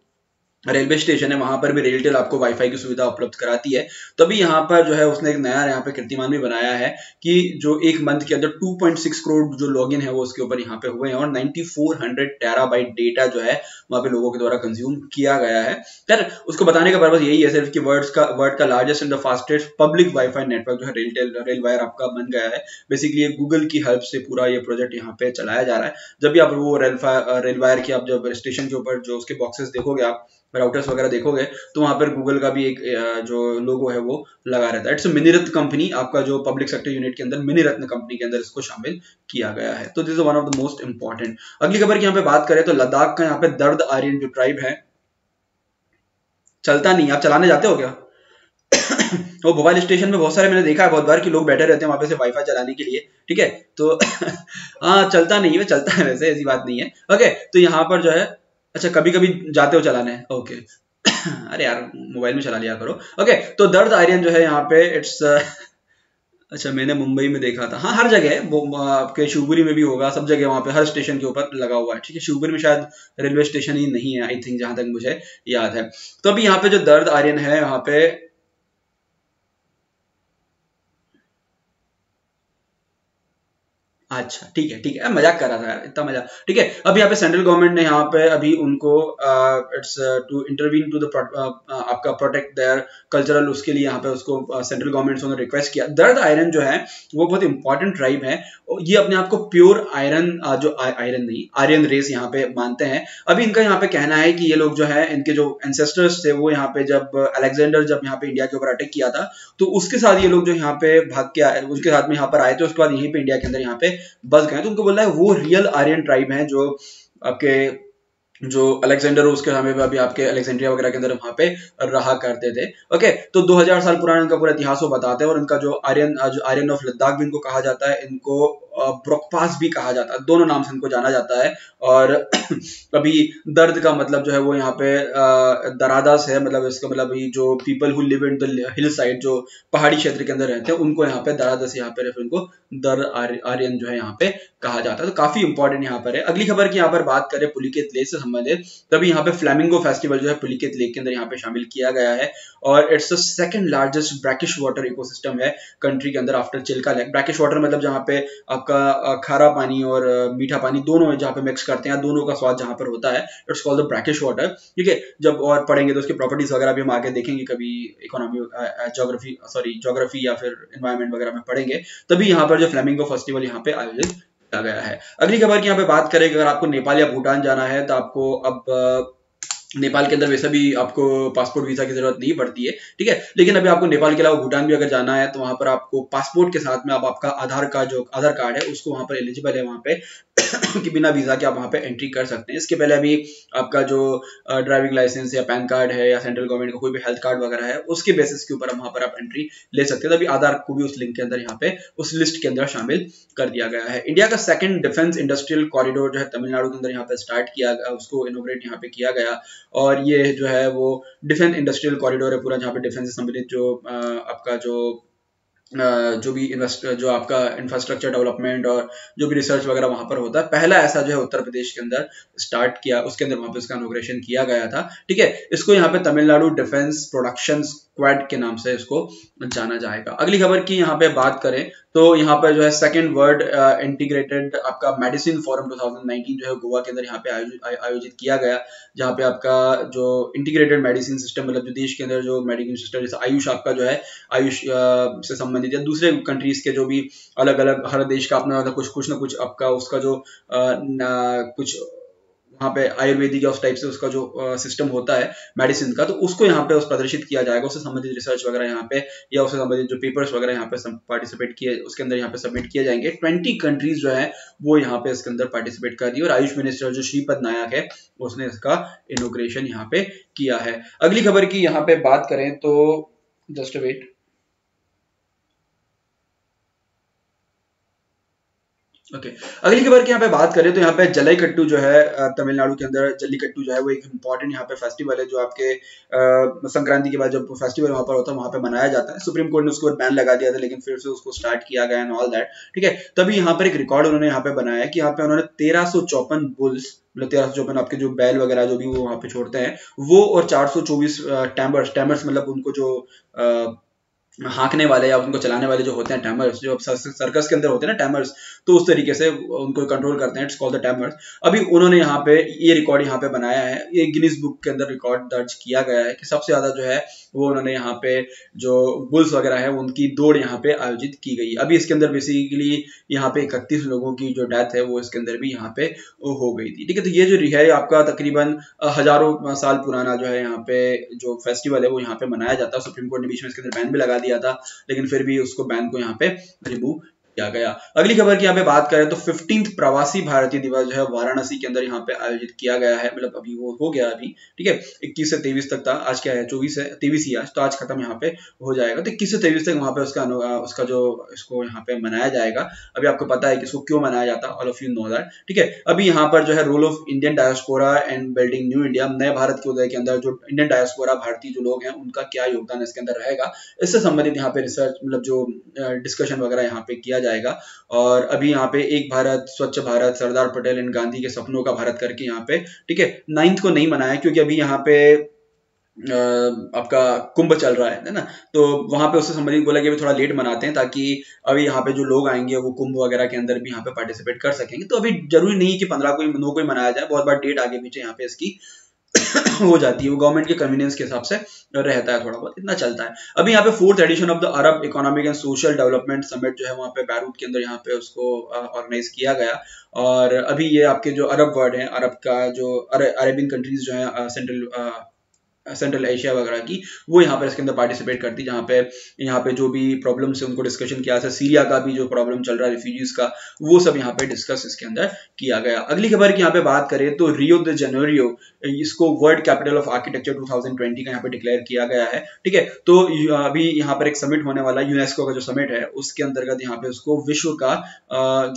रेलवे स्टेशन है, वहाँ पर भी रेलटेल आपको वाईफाई की सुविधा उपलब्ध कराती है। तभी यहाँ पर जो है उसने एक नया यहाँ पे कीर्तिमान भी बनाया है कि जो एक मंथ के अंदर 2.6 करोड़ जो लॉगिन है वो उसके ऊपर यहाँ पे हुए हैं और 9400 टेराबाइट डेटा जो है वहाँ पे लोगों के द्वारा कंज्यूम किया गया है। यार उसको बताने का पर्पज यही है सिर्फ़ कि वर्ल्ड का वर्ल्ड का largest and the fastest public WiFi network जो है रेलटेल रेल वायर आपका बन गया है। बेसिकली गूगल की हेल्प से पूरा ये प्रोजेक्ट यहाँ पे चलाया जा रहा है। जब भी आप वो रेल रेल वायर की आप जब स्टेशन के ऊपर जो उसके बॉक्सेस देखोगे आप राउटर्स वगैरह देखोगे तो वहाँ पर गूगल का भी एक जो लोगो है वो लगा रहता है। इट्स मिनीरत्न कंपनी आपका जो पब्लिक सेक्टर यूनिट के अंदर मिनीरत्न कंपनी के अंदर इसको शामिल किया गया है। तो this one of the most important अगली खबर की यहाँ पे बात करें तो लद्दाख का यहाँ पे दर्द आर्यन जो ट्राइब है। चलता नहीं, आप चलाने जाते हो क्या? वो मोबाइल स्टेशन में बहुत सारे मैंने देखा है, बहुत बार कि लोग बैठे रहते हैं वहाँ पे से वाईफाई चलाने के लिए, ठीक है? तो हाँ चलता नहीं है, चलता है वैसे, ऐसी बात नहीं है। ओके तो यहाँ पर जो है अच्छा कभी कभी जाते हो चलाने? ओके अरे यार, मोबाइल में चला लिया करो। ओके तो दर्द आर्यन जो है यहाँ पे इट्स अच्छा मैंने मुंबई में देखा था। हाँ हर जगह आपके शिवपुरी में भी होगा, सब जगह वहाँ पे, हर स्टेशन के ऊपर लगा हुआ है, ठीक है? शिवपुरी में शायद रेलवे स्टेशन ही नहीं है आई थिंक जहाँ तक मुझे याद है। तो अभी यहाँ पे जो दर्द आर्यन है, यहाँ पे अच्छा ठीक है ठीक है। मज़ाक कर रहा था यार, इतना मज़ा ठीक है, अब यहाँ पे सेंट्रल गवर्नमेंट ने यहाँ पे अभी उनको it's to intervene to the आपका प्रोटेक्ट देयर कल्चरल उसके लिए यहाँ पे उसको सेंट्रल गवर्नमेंट से रिक्वेस्ट किया। दर्द आयरन जो है, वो बहुत इंपॉर्टेंट ट्राइब है। ये अपने आप को प्योर आयरन जो आयरन नहीं आर्यन रेस यहाँ पे मानते हैं। अभी इनका यहाँ पे कहना है कि ये लोग जो है, इनके जो एंसेस्टर्स थे, वो यहाँ पे जब अलेक्जेंडर जब यहाँ पे इंडिया के ऊपर अटैक किया था तो उसके साथ ये लोग जो यहाँ पे भाग के उसके साथ में यहाँ पर आए थे, उसके बाद यहीं पे इंडिया के अंदर यहाँ पे बस गए तो उनको बोला है वो रियल आर्यन ट्राइब है जो आपके जो अलेक्जेंडर उसके समय पे अभी आपके अलेक्जेंड्रिया वगैरह के अंदर वहाँ पे रहा करते थे। ओके तो 2000 साल पुराना इनका पूरा इतिहास वो बताते हैं और इनका जो आर्यन जो आर्यन ऑफ़ लद्दाख भी इनको कहा जाता है, इनको ब्रोकपास भी कहा जाता है। दोनों नाम से इनको जाना जाता है और अभी दर्द का मतलब जो है वो यहाँ पे दरादास है मतलब इसका मतलब जो people who live in the hill side जो पहाड़ी क्षेत्र के अंदर रहते हैं, उनको यहाँ पे दरादस यहाँ पे इनको दर आर्यन जो है यहाँ पे कहा जाता है। तो काफ़ी इंपॉर्टेंट यहाँ पर है। अगली खबर की यहाँ पर बात करें, पुलिकेत लेक से संबंधित, तभी यहाँ पे फ्लैमिंगो फेस्टिवल जो है पुलिकेत लेक के अंदर यहाँ पे शामिल किया गया है और it's the second largest brackish water ecosystem है कंट्री के अंदर after Chilika lake brackish water मतलब जहाँ पे आपका खारा पानी और मीठा पानी दोनों जहाँ पे मिक्स करते हैं, दोनों का स्वाद जहाँ पर होता है it's called the brackish water ठीक है, जब और पढ़ेंगे तो उसकी प्रॉपर्टीज़ वगैरह भी हम आगे देखेंगे, कभी इकोनॉमी जोग्राफी सॉरी जोग्राफी या फिर इन्वायरमेंट वगैरह में पढ़ेंगे, तभी यहाँ पर जो फ्लेमिंगो फेस्टिवल यहाँ पे आयोजित गया है। अगली खबर की यहाँ पे बात करें अगर आपको नेपाल या भूटान जाना है तो आपको अब नेपाल के अंदर वैसे भी आपको पासपोर्ट वीज़ा की ज़रूरत नहीं पड़ती है, ठीक है? लेकिन अभी आपको नेपाल के अलावा भूटान भी अगर जाना है तो वहाँ पर आपको पासपोर्ट के साथ में आप आपका आधार कार्ड जो आधार कार्ड है, उसको वहाँ पर एलिजिबल है वहाँ पे, कि बिना वीज़ा के आप वहाँ पे एंट्री कर सकते हैं। इसके पहले अभी आपका जो ड्राइविंग लाइसेंस या पैन कार्ड है या सेंट्रल गवर्नमेंट का कोई भी हेल्थ कार्ड वगैरह है, उसके बेसिस के ऊपर वहाँ पर आप एंट्री ले सकते हैं। अभी आधार को भी उस लिंक के अंदर यहाँ पे, उस लिस्ट के अंदर शामिल कर दिया गया है। इंडिया का सेकंड डिफेंस इंडस्ट्रियल कॉरिडोर जो है, तमिलनाडु के अंदर यहाँ पे स्टार्ट किया गया, उसको इनोग्रेट यहाँ पे किया गया। और ये जो है वो डिफेंस इंडस्ट्रियल कॉरिडोर है पूरा, जहाँ पे डिफेंस से संबंधित जो आपका जो जो भी इन्वेस्ट जो आपका इंफ्रास्ट्रक्चर डेवलपमेंट और जो भी रिसर्च वगैरह वहाँ पर होता है। पहला ऐसा जो है उत्तर प्रदेश के अंदर स्टार्ट किया, उसके अंदर वहाँ पर इसका इनोग्रेशन किया गया था। ठीक है? इसको यहाँ पे तमिलनाडु डिफेंस प्रोडक्शन स्क्वाड के नाम से इसको जाना जाएगा। अगली खबर की यहाँ पे बात करें तो यहाँ पर जो है सेकंड वर्ल्ड इंटीग्रेटेड आपका मेडिसिन फोरम 2019 जो है गोवा के अंदर यहाँ पे आयोजित किया गया जहाँ पे आपका जो इंटीग्रेटेड मेडिसिन सिस्टम मतलब जो देश के अंदर जो मेडिकल सिस्टम जैसे आयुष आपका जो है आयुष से संबंधित या दूसरे कंट्रीज़ के जो भी अलग अलग हर देश का अपना कुछ कुछ ना कुछ आपका उसका जो आ, कुछ वहाँ पे आयुर्वेदिक या उस टाइप से उसका जो सिस्टम होता है मेडिसिन का तो उसको यहाँ पे उस प्रदर्शित किया जाएगा, उससे संबंधित रिसर्च वगैरह यहाँ पे, या उससे संबंधित जो पेपर्स वगैरह यहाँ पे पार्टिसिपेट किए, उसके अंदर यहाँ पे सबमिट किए जाएँगे। ट्वेंटी कंट्रीज़ जो है, वो यहाँ पे इसके अंदर पार्टिसिपेट कर दी और आयुष मिनिस्टर जो श्रीपद नायक है, उसने इसका इनोग्रेशन यहाँ पे किया है। अगली खबर की यहाँ पे बात करें तो जस्ट वेट ओके okay. अगली खबर की यहाँ पे बात करें तो यहाँ पे जलाई कट्टू जो है तमिलनाडु के अंदर जल्ली कट्टू जो है वो एक इंपॉर्टेंट यहाँ पे फेस्टिवल है जो आपके संक्रांति के बाद जब फेस्टिवल वहाँ पर होता है, वहाँ पे मनाया जाता है सुप्रीम कोर्ट ने उसको बैन लगा दिया था, लेकिन फिर से उसको स्टार्ट किया गया एंड ऑल दैट ठीक है तभी यहाँ पर एक रिकॉर्ड उन्होंने यहाँ पे बनाया कि यहाँ पे उन्होंने तेरह बुल्स मतलब तेरह सौ चौपन आपके जो बैल वगैरह जो भी वो वहाँ पे छोड़ते हैं, वो और चार सौ चौबीस टैमर्स टैमर्स मतलब उनको जो हाँकने वाले या उनको चलाने वाले जो होते हैं टैमर्स जो सर्कस के अंदर होते हैं ना टैमर्स तो उस तरीके से उनको कंट्रोल करते हैं इट्स कॉल्ड द टैमर्स अभी उन्होंने यहाँ पे ये रिकॉर्ड यहाँ पे बनाया है। ये गिनीज बुक के अंदर रिकॉर्ड दर्ज किया गया है कि सबसे ज़्यादा जो है वो उन्होंने यहाँ पे जो बुल्स वगैरह है, उनकी दौड़ यहाँ पे आयोजित की गई। अभी इसके अंदर बेसिकली यहाँ पे इकतीस लोगों की जो डेथ है, वो इसके अंदर भी यहाँ पे हो गई थी। ठीक है तो ये जो है आपका तकरीबन हज़ारों साल पुराना जो है यहाँ पे जो फेस्टिवल है, वो यहाँ पे मनाया जाता है। सुप्रीम कोर्ट ने बीच में इसके अंदर बैन भी लगा दिया था, लेकिन फिर भी उसको बैन को यहाँ पे रिमूव किया गया। अगली खबर की यहाँ पे बात करें तो फिफ्टीन प्रवासी भारतीय दिवस जो है वाराणसी के अंदर यहाँ पे आयोजित किया गया है। मतलब अभी वो हो गया अभी, ठीक है? इक्कीस से तेईस तक था, आज क्या है? चौबीस है, तेईस ही आज तो आज खत्म यहाँ पे हो जाएगा। तो इक्कीस से तेईस तक वहाँ पे उसका उसका जो इसको यहाँ पे मनाया जाएगा। अभी आपको पता है कि इसको क्यों मनाया जाता all of you know that ठीक है? अभी यहाँ पर जो है role of Indian diaspora and building new India नए भारत के उदय के अंदर जो इंडियन डायस्पोरा भारतीय जो लोग हैं, उनका क्या योगदान इसके अंदर रहेगा? इससे संबंधित यहाँ पे रिसर्च मतलब जो डिस्कशन वगैरह यहाँ पे किया जाएगा। और अभी यहाँ पे एक भारत, स्वच्छ भारत, सरदार पटेल एंड गांधी के सपनों का भारत करके यहाँ पे, ठीक है नाइन्थ को नहीं मनाया क्योंकि अभी यहाँ पे आपका कुंभ चल रहा है ना? तो वहाँ पे उससे संबंधित बोला कि अभी थोड़ा लेट मनाते हैं ताकि अभी यहाँ पे जो लोग आएँगे वो कुंभ वगैरह के अंदर भी यहाँ पे पार्टिसिपेट कर सकेंगे। तो अभी ज़रूरी नहीं कि पंद्रह को नौ को ही मनाया जाए, बहुत बार डेट आगे पीछे यहाँ पे इसकी हो जाती है। वो गवर्नमेंट के कन्वीनियंस के हिसाब से रहता है थोड़ा बहुत, इतना चलता है। अभी यहाँ पे fourth edition of the Arab economic and social development summit जो है, वहाँ पे बैरूत के अंदर यहाँ पे उसको ऑर्गेनाइज किया गया। और अभी ये आपके जो अरब वर्ड है अरब का जो अरेबियन कंट्रीज़ जो है सेंट्रल सेंट्रल एशिया वगैरह की, वो यहाँ पर इसके अंदर पार्टिसिपेट करती, जहाँ पे, यहाँ पे जो भी प्रॉब्लम है, उनको डिस्कशन किया था सीरिया का भी जो प्रॉब्लम चल रहा है रिफ्यूजीज का, वो सब यहाँ पे डिस्कस इसके अंदर किया गया। अगली खबर की यहाँ पे बात करें तो रियो द जनवरियो इसको वर्ल्ड कैपिटल ऑफ़ आर्किटेक्चर 2020 का यहाँ पे डिक्लेयर किया गया है, ठीक है? तो अभी यहाँ पर एक समिट होने वाला यूनेस्को का जो समिट है, उसके अंतर्गत यहाँ पे उसको विश्व का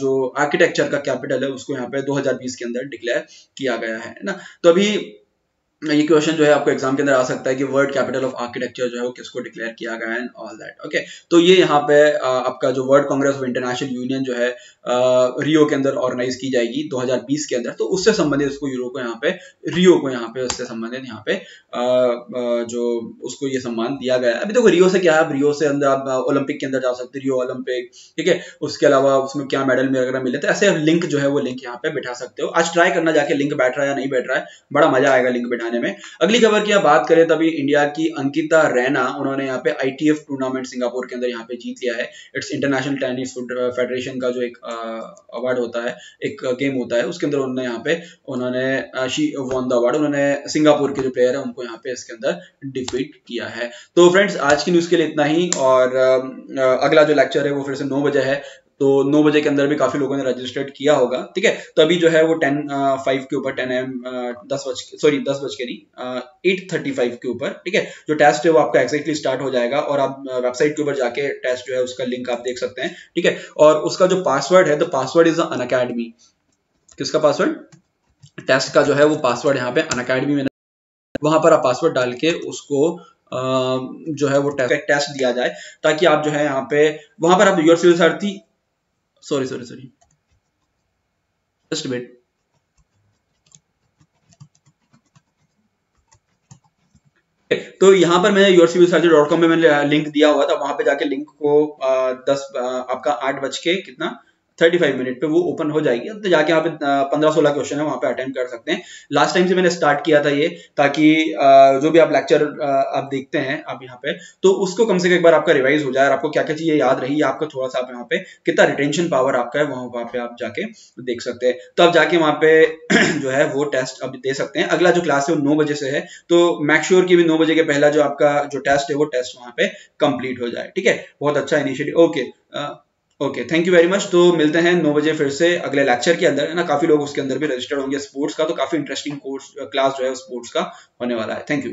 जो आर्किटेक्चर का कैपिटल है, उसको यहाँ पे 2020 के अंदर डिक्लेयर किया गया है ना? तो अभी ये क्वेश्चन जो है आपको एग्ज़ाम के अंदर आ सकता है कि वर्ल्ड कैपिटल ऑफ़ आर्किटेक्चर जो है वो किसको डिक्लेयर किया गया है ऑल दैट ओके तो ये यहाँ पे आपका जो world congress of international union जो है रियो के अंदर ऑर्गेनाइज की जाएगी 2020 के अंदर। तो उससे संबंधित उसको यूरो को यहाँ पे रियो को यहाँ पे, उससे संबंधित यहाँ पे जो उसको ये सम्मान दिया गया है। अभी देखो तो रियो से क्या है रियो से अंदर आप ओलंपिक के अंदर जा सकते रियो ओलंपिक ठीक है? उसके अलावा उसमें क्या मेडल वगैरह मिले तो ऐसे लिंक जो है वो लिंक यहाँ पे बैठा सकते हो। आज ट्राई करना जाके लिंक बैठ रहा है या नहीं बैठ रहा है, बड़ा मज़ा आएगा लिंक बैठा दिखाने में। अगली खबर की बात करें तभी इंडिया की अंकिता रैना, उन्होंने यहाँ पे आईटीएफ टूर्नामेंट सिंगापुर के अंदर यहाँ पे जीत लिया है। इट्स इंटरनेशनल टेनिस फेडरेशन का जो एक अवार्ड होता है, एक गेम होता है, उसके अंदर उन्होंने यहाँ पे, उन्होंने शी वन द अवार्ड उन्होंने सिंगापुर के जो प्लेयर है उनको यहाँ पे इसके अंदर डिफीट किया है। तो फ्रेंड्स आज की न्यूज़ के लिए इतना ही और अगला जो लेक्चर है वो फिर से नौ बजे है। तो नौ बजे के अंदर भी काफ़ी लोगों ने रजिस्टर्ड किया होगा, ठीक है? तो अभी जो है वो टेन फाइव के ऊपर टेन एम दस बज सॉरी दस बज के नहीं एट थर्टी फाइव के ऊपर, ठीक है? जो टेस्ट है वो आपका एक्जैक्टली स्टार्ट हो जाएगा और आप वेबसाइट के ऊपर जाके टेस्ट जो है उसका लिंक आप देख सकते हैं, ठीक है? और उसका जो पासवर्ड है तो पासवर्ड इज़ अन अकेडमी किसका पासवर्ड टेस्ट का जो है वो पासवर्ड यहाँ पे अन अकेडमी में वहाँ पर आप पासवर्ड डाल के उसको जो है वो टेस्ट दिया जाए, ताकि आप जो है यहाँ पे, वहाँ पर आप your civil Sarathi sorry sorry sorry just bit. तो यहाँ पर मैंने यूर सर्जरी डॉट कॉम में मैंने लिंक दिया हुआ था, वहाँ पे जाके लिंक को दस आपका आठ बज के कितना? थर्टी फाइव मिनट पे वो ओपन हो जाएगी। तो जाके यहाँ पे पंद्रह सोलह क्वेश्चन है, वहाँ पे अटेंड कर सकते हैं। लास्ट टाइम से मैंने स्टार्ट किया था ये, ताकि जो भी आप लेक्चर आप देखते हैं, आप यहाँ पे तो उसको कम से कम एक बार आपका रिवाइज हो जाए आपको क्या क्या चीज़ें याद रही, आपको थोड़ा सा आप यहाँ पे कितना रिटेंशन पावर आपका है, वहाँ पे आप जाके देख सकते हैं। तो आप जाके वहाँ पे जो है, वो टेस्ट अब दे सकते हैं। अगला जो क्लास है, वो नौ बजे से है तो मैक श्योर की भी नौ बजे के पहला जो आपका जो टेस्ट है, वो टेस्ट वहाँ पे कंप्लीट हो जाए। ठीक है? बहुत अच्छा initiative okay okay thank you very much तो मिलते हैं नौ बजे फिर से अगले लेक्चर के अंदर, है ना? काफ़ी लोग उसके अंदर भी रजिस्टर्ड होंगे स्पोर्ट्स का तो काफ़ी इंटरेस्टिंग कोर्स क्लास जो है स्पोर्ट्स का होने वाला है. Thank you